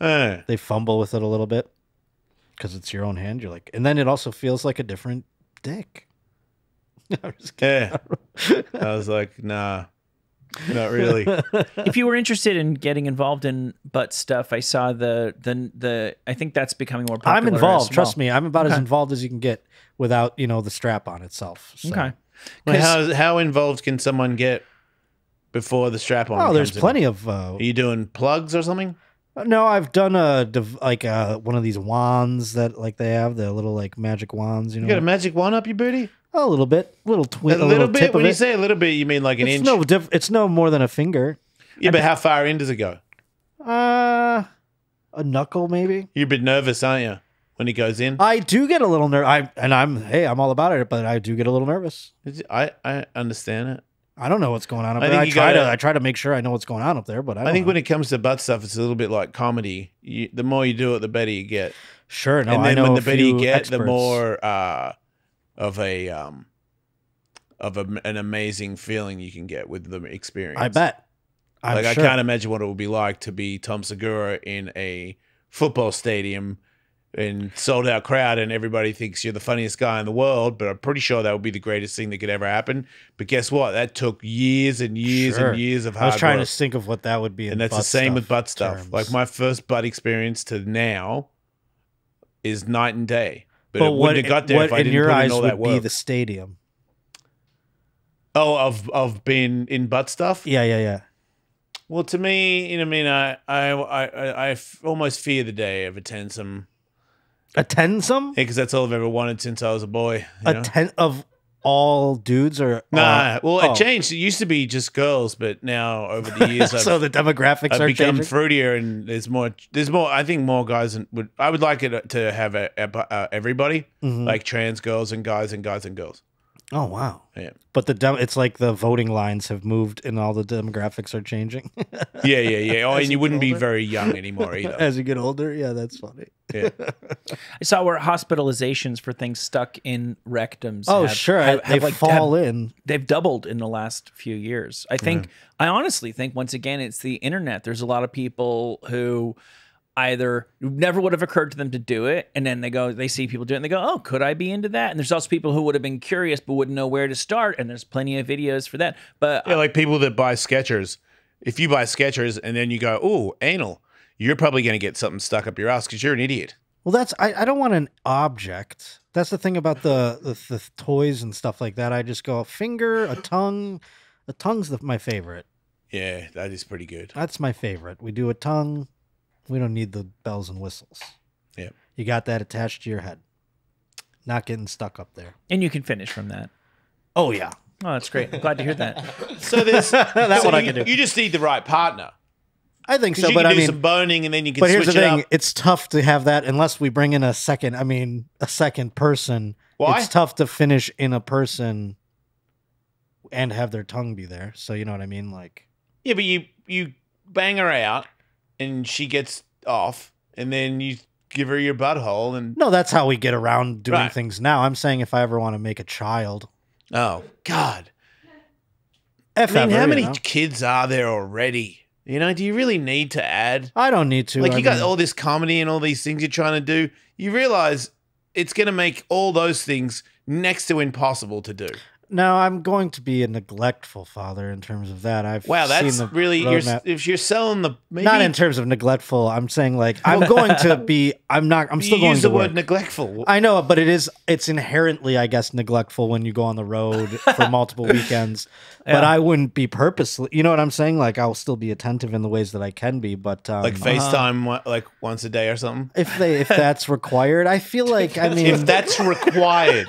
Uh, They fumble with it a little bit because it's your own hand. You're like, and then it also feels like a different dick. I'm just kidding. yeah. *laughs* I was like, nah, not really. *laughs* if you were interested in getting involved in butt stuff, I saw the the the. I think that's becoming more popular. I'm involved. as Trust me, I'm about as involved as you can get without you know the strap on itself. So. Okay. Well, 'Cause- how, how involved can someone get before the strap on? Oh, there's comes in? plenty of. Uh, Are you doing plugs or something? No, I've done a like uh, one of these wands that like they have the little like magic wands. You know, You got a magic wand up your booty? a little bit, little twin, A little, bit. tip When of you it. say a little bit, you mean like an it's inch? no, diff- it's no more than a finger. yeah, but how far in does it go? Uh, a knuckle maybe. You're a bit nervous, aren't you, when he goes in? I do get a little nervous. I and I'm hey, I'm all about it, but I do get a little nervous. I, I understand it. I don't know what's going on up I there. I try gotta- to I try to make sure I know what's going on up there, but I, I, think know. when it comes to butt stuff, it's a little bit like comedy. You, the more you do it, the better you get. sure no, and then when the better you get, the more uh, of a um, of a, an amazing feeling you can get with the experience. I bet. I'm like sure. I can't imagine what it would be like to be Tom Segura in a football stadium in sold out crowd and everybody thinks you're the funniest guy in the world, but I'm pretty sure that would be the greatest thing that could ever happen. But guess what? That took years and years Sure. and years of hard work. I was trying work. to think of what that would be, in and that's the same with butt stuff. terms. Like my first butt experience to now is night and day. But, but it what, have got there what if I in didn't your put in eyes all that would be the stadium? oh, of of being in butt stuff. Yeah, yeah, yeah. Well, to me, you know, I mean, I I I, I, almost fear the day of attend some because that's all I've ever wanted since I was a boy. You A know? ten of all dudes or Nah, well, oh. it changed. It used to be just girls, but now over the years, *laughs* I've, so the demographics I've are become changing. fruitier, and there's more. There's more. I think more guys and would. I would like it to have a, a- uh, everybody, Mhm. like trans girls and guys and guys and girls. Oh wow. Yeah. But the dem- it's like the voting lines have moved and all the demographics are changing *laughs* Yeah, yeah, yeah. Oh, and you you wouldn't get be very young anymore *laughs* either. as you get older. Yeah, that's funny. Yeah. *laughs* I saw where hospitalizations for things stuck in rectums. Oh, have- sure. have- they like, fall have- in. they've doubled in the last few years. I think I honestly think once again it's the internet. There's a lot of people who either never would have occurred to them to do it and then they go they see people do it and they go, "Oh, could I be into that?" And there's also people who would have been curious but wouldn't know where to start and there's plenty of videos for that. But Yeah, like people that buy Skechers. If you buy Skechers and then you go, "Oh, anal," you're probably going to get something stuck up your ass because you're an idiot. Well, that's I, I don't want an object. That's the thing about the, the the toys and stuff like that. I just go a finger, a tongue. A tongue's the, my favorite. Yeah, that is pretty good. That's my favorite. We do a tongue. We don't need the bells and whistles. Yeah. You got that attached to your head. Not getting stuck up there. and you can finish from that. Oh yeah. Oh, that's great. I'm glad to hear that. *laughs* So there's *laughs* That so one I you, can do. You just need the right partner. I think so, you but can I do mean some boning and then you can but here's switch the it thing, up. it's tough to have that unless we bring in a second, I mean, a second person. Why? It's tough to finish in a person and have their tongue be there. So you know what I mean? Like Yeah, but you you bang her out and she gets off, and then you give her your butthole, and No, that's how we get around doing Right. things now. I'm saying if I ever want to make a child, oh god, I mean, ever, how you many know? kids are there already? You know, do you really need to add? I don't need to. Like I you got mean, all this comedy and all these things you're trying to do. You realize it's going to make all those things next to impossible to do. No, I'm going to be a neglectful father in terms of that. I've Wow, that's seen the really you're, if you're selling the maybe not in terms of neglectful. I'm saying like I'm *laughs* going to be. I'm not. I'm you still going use to the work. word neglectful. I know, but it is. It's inherently, I guess, neglectful when you go on the road for multiple *laughs* weekends. But I wouldn't be purposely. You know what I'm saying? Like I'll still be attentive in the ways that I can be. But um, like FaceTime wa- like once a day or something. if they if that's *laughs* required, I feel like I mean If that's required.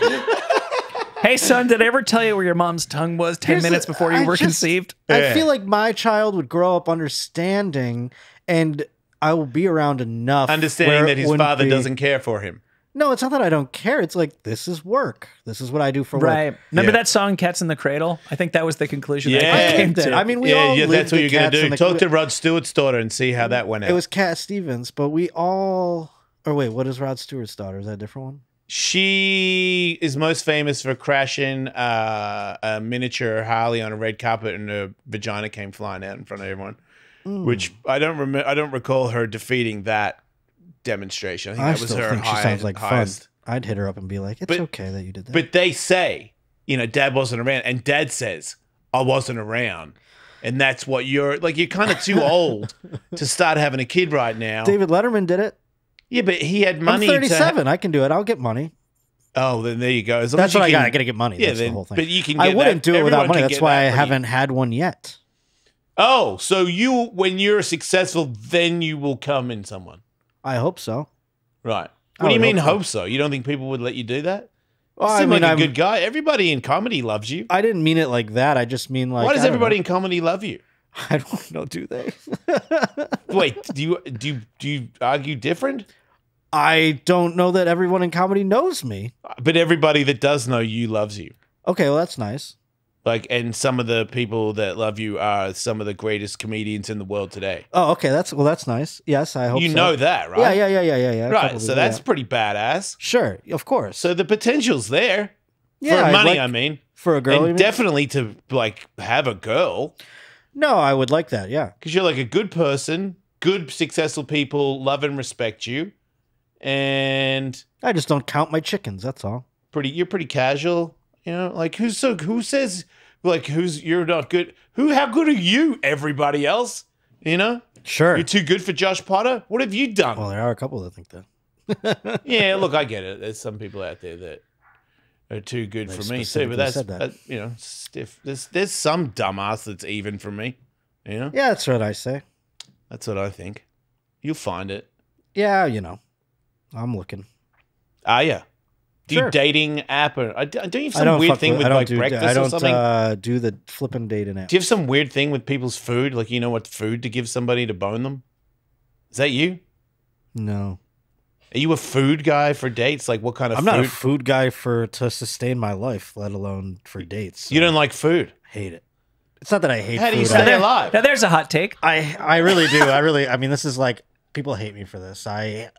Hey son, did I ever tell you where your mom's tongue was 10 Here's the- minutes before you I were just- conceived? I Yeah. feel like my child would grow up understanding, and I will be around enough. understanding that his father be- doesn't care for him. No, it's not that I don't care. It's like this is work. This is what I do for Right. work. Remember Yeah. that song "Cats in the Cradle"? I think that was the conclusion. that Yeah. I I came lived it. to. I mean, we yeah, all yeah, that's what the you're gonna do. the- Talk to Rod Stewart's daughter and see how that went out. It was Cat Stevens, but we all. Or wait, what is Rod Stewart's daughter? Is that a different one? She is most famous for crashing uh, a miniature Harley on a red carpet, and her vagina came flying out in front of everyone. Hmm. Which I don't remember. I don't recall her defeating that demonstration. I think I that was her think she sounds like highest. fun. I'd hit her up and be like, "It's But- okay that you did that." But they say, you know, Dad wasn't around, and Dad says, "I wasn't around." And that's what you're like. You're kind of too *laughs* old to start having a kid right now. David Letterman did it. Yeah, but he had money. I'm to 37. I can do it. I'll get money. oh, then there you go. As long That's as you what I can- got. I got to get money. Yeah, That's then, the whole thing. but you can. I wouldn't that. do it without money. That's why that I haven't had one yet. Oh, so you, when you're successful, then you will come in someone, I hope so. right? What do you mean? hope so. Hope so? You don't think people would let you do that? Well, you I seem mean, like a I'm, good guy. Everybody in comedy loves you. I didn't mean it like that. I just mean like. Why does everybody know. in comedy love you? *laughs* I don't know. Do they? *laughs* Wait, do you do you, do you argue different? I don't know that everyone in comedy knows me. But everybody that does know you loves you. Okay, well that's nice. Like, and some of the people that love you are some of the greatest comedians in the world today. Oh, okay. That's well. That's nice. Yes, I hope You so. know that, right? Yeah, yeah, yeah, yeah, yeah, yeah. Right. couple So that's yeah. pretty badass. sure, of course. So the potential's there yeah, for money. like- I mean, for a girl. and definitely to like have a girl no, I would like that. Yeah. because you're like a good person, good successful people love and respect you, and I just don't count my chickens. That's all. pretty. You're pretty casual. You know, like who's so who says like who's you're not good? Who? How good are you? Everybody else, you know, Sure. you're too good for Josh Potter. What have you done? well, there are a couple that think that. *laughs* yeah, look, I get it. There's some people out there that are too good They for me too, but that's that. uh, you know stiff. There's there's some dumbass that's even for me. You know, Yeah, that's what I say. that's what I think. You'll find it. Yeah, you know, I'm looking. Ah, yeah. Do you dating app or don't you have some weird thing with don't like do, breakfast I don't something? uh, do the flipping dating app. Do you have some weird thing with people's food? Like you know what food to give somebody to bone them? Is that you? No, Are you a food guy for dates? Like what kind of I'm food? not a food guy for to sustain my life, let alone for dates. you don't like food. hate it. It's not that I hate How do you food. stay I, alive? Now there's a hot take. I I really do. I really. I mean, this is like people hate me for this. I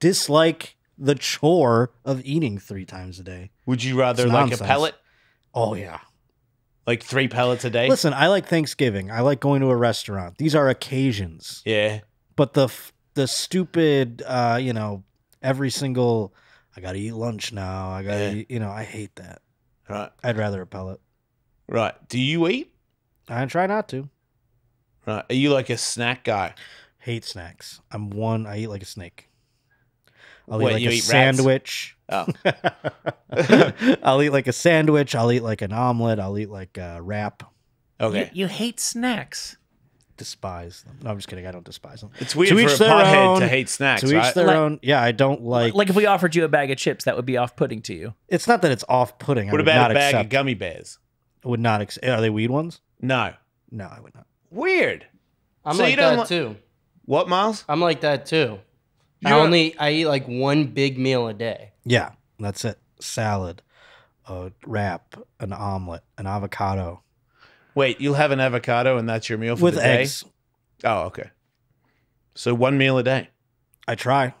dislike the chore of eating three times a day. Would you rather It's like nonsense. a pellet? Oh yeah. Like three pellets a day? Listen, I like Thanksgiving. I like going to a restaurant. These are occasions. Yeah. But the f- the stupid, uh, you know, every single, I gotta eat lunch now. I gotta, Yeah. eat, you know, I hate that. Right. I'd rather a pellet. Right. Do you eat? I try not to. Right. Are you like a snack guy? Hate snacks. I'm one. I eat like a snake. I'll What, eat like you a eat rats? sandwich. Oh. *laughs* I'll eat like a sandwich. I'll eat like an omelet. I'll eat like a wrap. Okay. You, you hate snacks. Despise them. No, I'm just kidding. I don't despise them. It's weird To for each a their pothead own. to hate snacks, to each right? their Like- own. Yeah, I don't like. Like, if we offered you a bag of chips, that would be off-putting to you. it's not that it's off-putting. I what would about not a bag accept. of gummy bears? I would not accept. Are they weed ones? No. No, I would not. Weird. I'm So you like don't that li- too. What, Miles? I'm like that too. I You're- only I eat like one big meal a day. Yeah, that's it. Salad, a wrap, an omelet, an avocado Wait, you'll have an avocado and that's your meal for with the day? eggs. Oh, okay. So one meal a day. I try.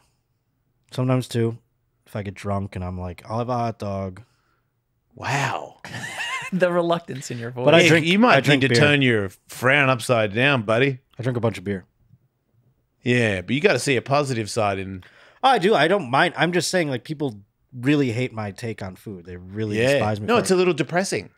Sometimes two. If I get drunk and I'm like, I'll have a hot dog. Wow. *laughs* The reluctance in your voice. But I Hey, drink- you might I drink need to beer. turn your frown upside down, buddy. I drink a bunch of beer. Yeah, but you got to see a positive side in. Oh, I do. I don't mind. I'm just saying, like, people really hate my take on food. They really Yeah. despise me. No, for it's it. a little depressing.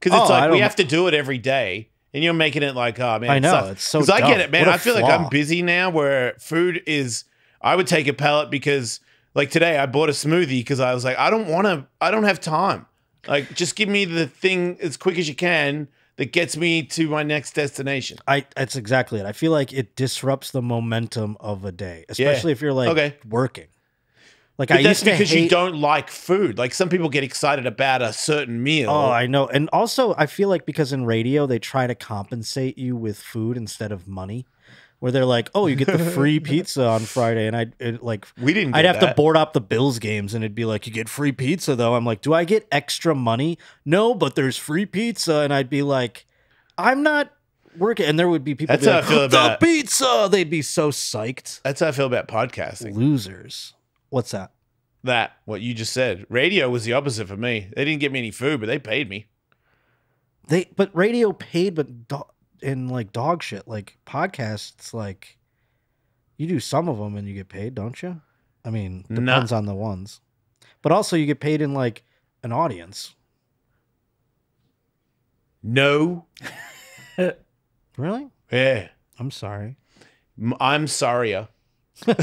Because it's Oh, like we have to do it every day, and you're making it like, oh man, I know, sucks. it's so 'Cause I get it, man. I feel like I'm busy now, where food is. I would take a pellet because, like today, I bought a smoothie because I was like, I don't want to. I don't have time. Like, just give me the thing as quick as you can that gets me to my next destination. I. That's exactly it. I feel like it disrupts the momentum of a day, especially if you're like Okay. working. Like But I that's used to because you don't like food. Like some people get excited about a certain meal. Oh, I know. And also, I feel like because in radio, they try to compensate you with food instead of money, where they're like, oh, you get the free *laughs* pizza on Friday. And I'd it, like, we didn't. I'd have to board up the Bills games and it'd be like, you get free pizza, though. I'm like, do I get extra money? No, but there's free pizza. And I'd be like, I'm not working. And there would be people That's be how I like, feel the about- pizza. They'd be so psyched. That's how I feel about podcasting. Losers. What's that? That what you just said. Radio was the opposite for me. They didn't get me any food, but they paid me. They but radio paid, but do, in like dog shit, like podcasts, like you do some of them and you get paid, don't you? I mean, depends on the ones, but also you get paid in like an audience. No. *laughs* Really? Yeah. I'm sorry. I'm sorry.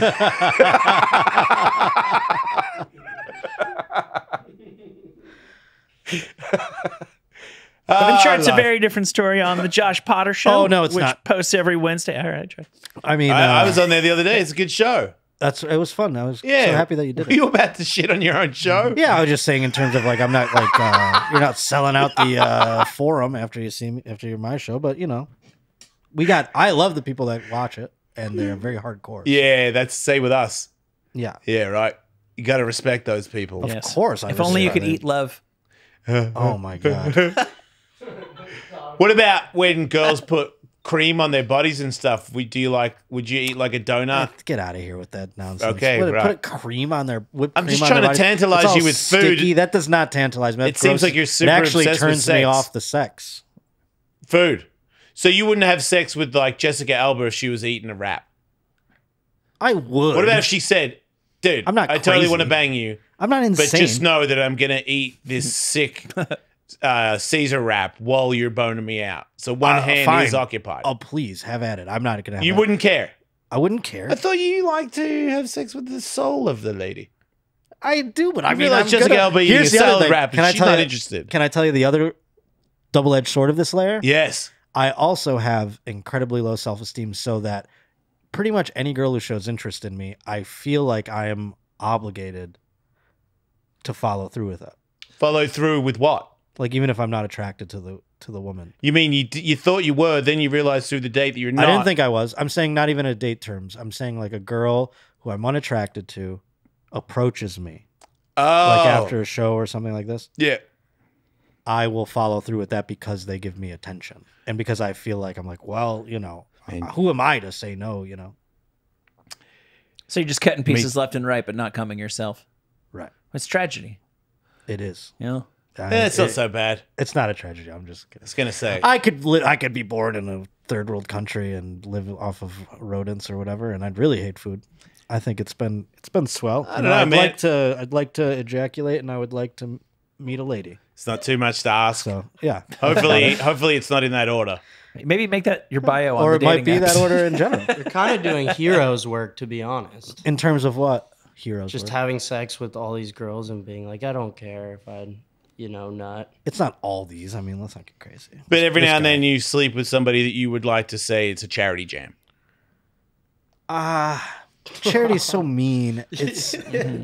I'm sure it's a very different story on the Josh Potter show. Oh, no, it's which not. posts every Wednesday. All right, try. I mean, I, I uh, was on there the other day. It's a good show. that's it was fun. I was Yeah. so happy that you did *laughs* Were it. you about to shit on your own show? Yeah, I was just saying in terms of like I'm not like uh, you're not selling out the uh, forum after you see me after you're my show, but you know, we got. I love the people that watch it, and they're very hardcore. Yeah, that's the same with us. yeah. Yeah, right. You got to respect those people. Of Yes. course. I If only you could eat love. *laughs* Oh my god. *laughs* What about when girls put cream on their bodies and stuff? We do you like? Would you eat like a donut? Get out of here with that nonsense. Okay, put, right. put cream on their whipped I'm cream just on trying their to body. tantalize It's all you with food. sticky. That does not tantalize me. That's It seems gross. like you're super It actually obsessed with turns me sex. off the sex. Food. So you wouldn't have sex with like Jessica Alba if she was eating a wrap. I would. What about if she said, "Dude, I'm not I totally crazy. want to bang you, I'm not insane. but just know that I'm gonna eat this *laughs* sick uh, Caesar wrap while you're boning me out. So one Uh, hand fine. is occupied. oh please, have at it. I'm not gonna. Have you wouldn't care. I wouldn't care. I thought you like to have sex with the soul of the lady. I do, but I, I mean, I'm Jessica gonna- Alba eating Here's a salad wrap, Can and I she's tell not you, interested. Can I tell you the other double-edged sword of this layer? Yes. I also have incredibly low self-esteem, so that pretty much any girl who shows interest in me, I feel like I am obligated to follow through with it. Follow through with what? Like even if I'm not attracted to the to the woman. You mean you you thought you were, then you realized through the date that you're not. I didn't think I was. I'm saying not even at date terms. I'm saying like a girl who I'm unattracted to approaches me Oh, like after a show or something like this. yeah. I will follow through with that because they give me attention and because I feel like I'm like, well, you know, who am I to say no? You know, So you're just cutting pieces left and right, but not coming yourself. right? It's tragedy. It is. You know? I- Eh, it's not it- so bad. It's not a tragedy. I'm just kidding. I was gonna say. I could li- I could be born in a third world country and live off of rodents or whatever, and I'd really hate food. I think it's been it's been swell. I don't know, I'd man. like to I'd like to ejaculate, and I would like to meet a lady. It's not too much to ask. So yeah, *laughs* Hopefully, hopefully it's not in that order. Maybe make that your bio on or the it might be apps. that order in *laughs* general. You're kind of doing heroes work, to be honest. in terms of what heroes? Just were. having sex with all these girls and being like, I don't care if I, you know, nut. it's not all these. I mean, let's not get crazy. But every This now and guy. then you sleep with somebody that you would like to say it's a charity jam. Ah, charity's so mean. *laughs* It's.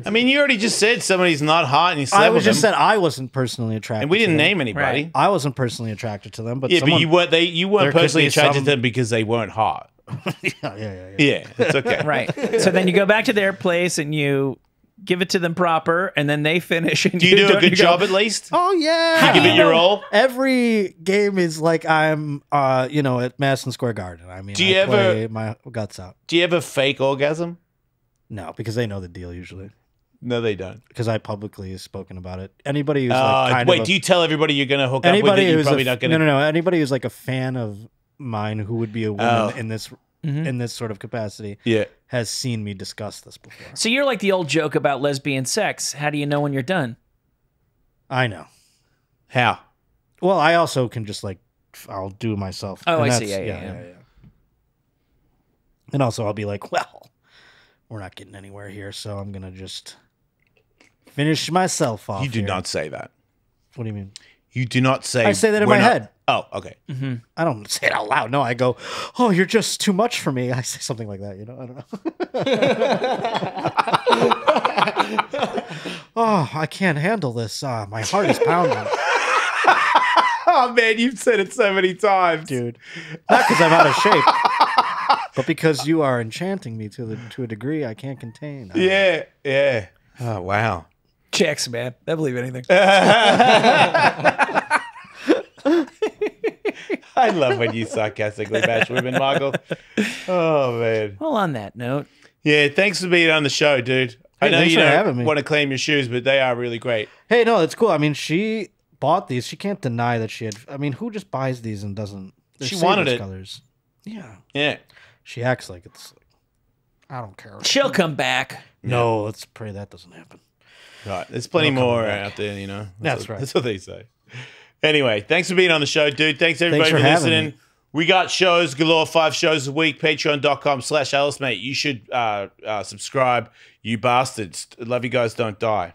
I mean, you already just said somebody's not hot and you slept I was with just them, said I wasn't personally attracted, and we didn't to them. name anybody. Right. I wasn't personally attracted to them, but Yeah, someone, but you weren't. They you there weren't could personally be attracted some- to them because they weren't hot. *laughs* yeah, yeah, yeah, yeah. Yeah, it's okay. Right. So then you go back to their place and you give it to them proper, and then they finish. And Do you do a good you go, job at least? Oh yeah. You give it your all. Every game is like I'm, uh, you know, at Madison Square Garden. I mean, Do you I ever- my guts out? Do you ever fake orgasm? No, because they know the deal usually. No, they don't. Because I publicly have spoken about it. Anybody who's Uh, like kind wait, of a- do you tell everybody you're going to hook up with anybody it? You're who's probably a, not going to. no, no, no. Anybody who's like a fan of mine who would be a woman Oh. in this Mhm. in this sort of capacity Yeah. has seen me discuss this before. So you're like the old joke about lesbian sex. How do you know when you're done? I know. How? Well, I also can just like I'll do it myself. Oh, And I see. that's- Yeah, yeah, yeah. And also, I'll be like, well, we're not getting anywhere here, so I'm gonna just finish myself off. You do here. not say that. What do you mean? You do not say. I say that in my not- head. Oh, okay. I don't *laughs* say it out loud. No, I go, "Oh, you're just too much for me." I say something like that. You know, I don't know. *laughs* oh, I can't handle this. Uh, my heart is pounding, *laughs* Oh man, you've said it so many times, dude. Not because I'm out of shape, but because you are enchanting me to the to a degree I can't contain. Uh, Yeah, yeah. Oh wow. Checks, man. I believe anything. I love when you sarcastically bash women, Michael. Oh man. Well, on that note, Yeah, thanks for being on the show, dude. I know you don't having me. want to claim your shoes, but they are really great. Hey, no, that's cool. I mean, she bought these. She can't deny that she had. I mean, who just buys these and doesn't? She wanted it. Colors. Yeah, Yeah. she acts like it's. Like, I don't care. she'll come back. No, let's pray that doesn't happen. Right. There's plenty They'll more out there, you know. That's what, right. That's what they say. Anyway, thanks for being on the show, dude. Thanks everybody for for, listening. me. We got shows galore, five shows a week, patreon.com slash Ellis, mate. You should uh, uh, subscribe, you bastards. Love you guys, don't die.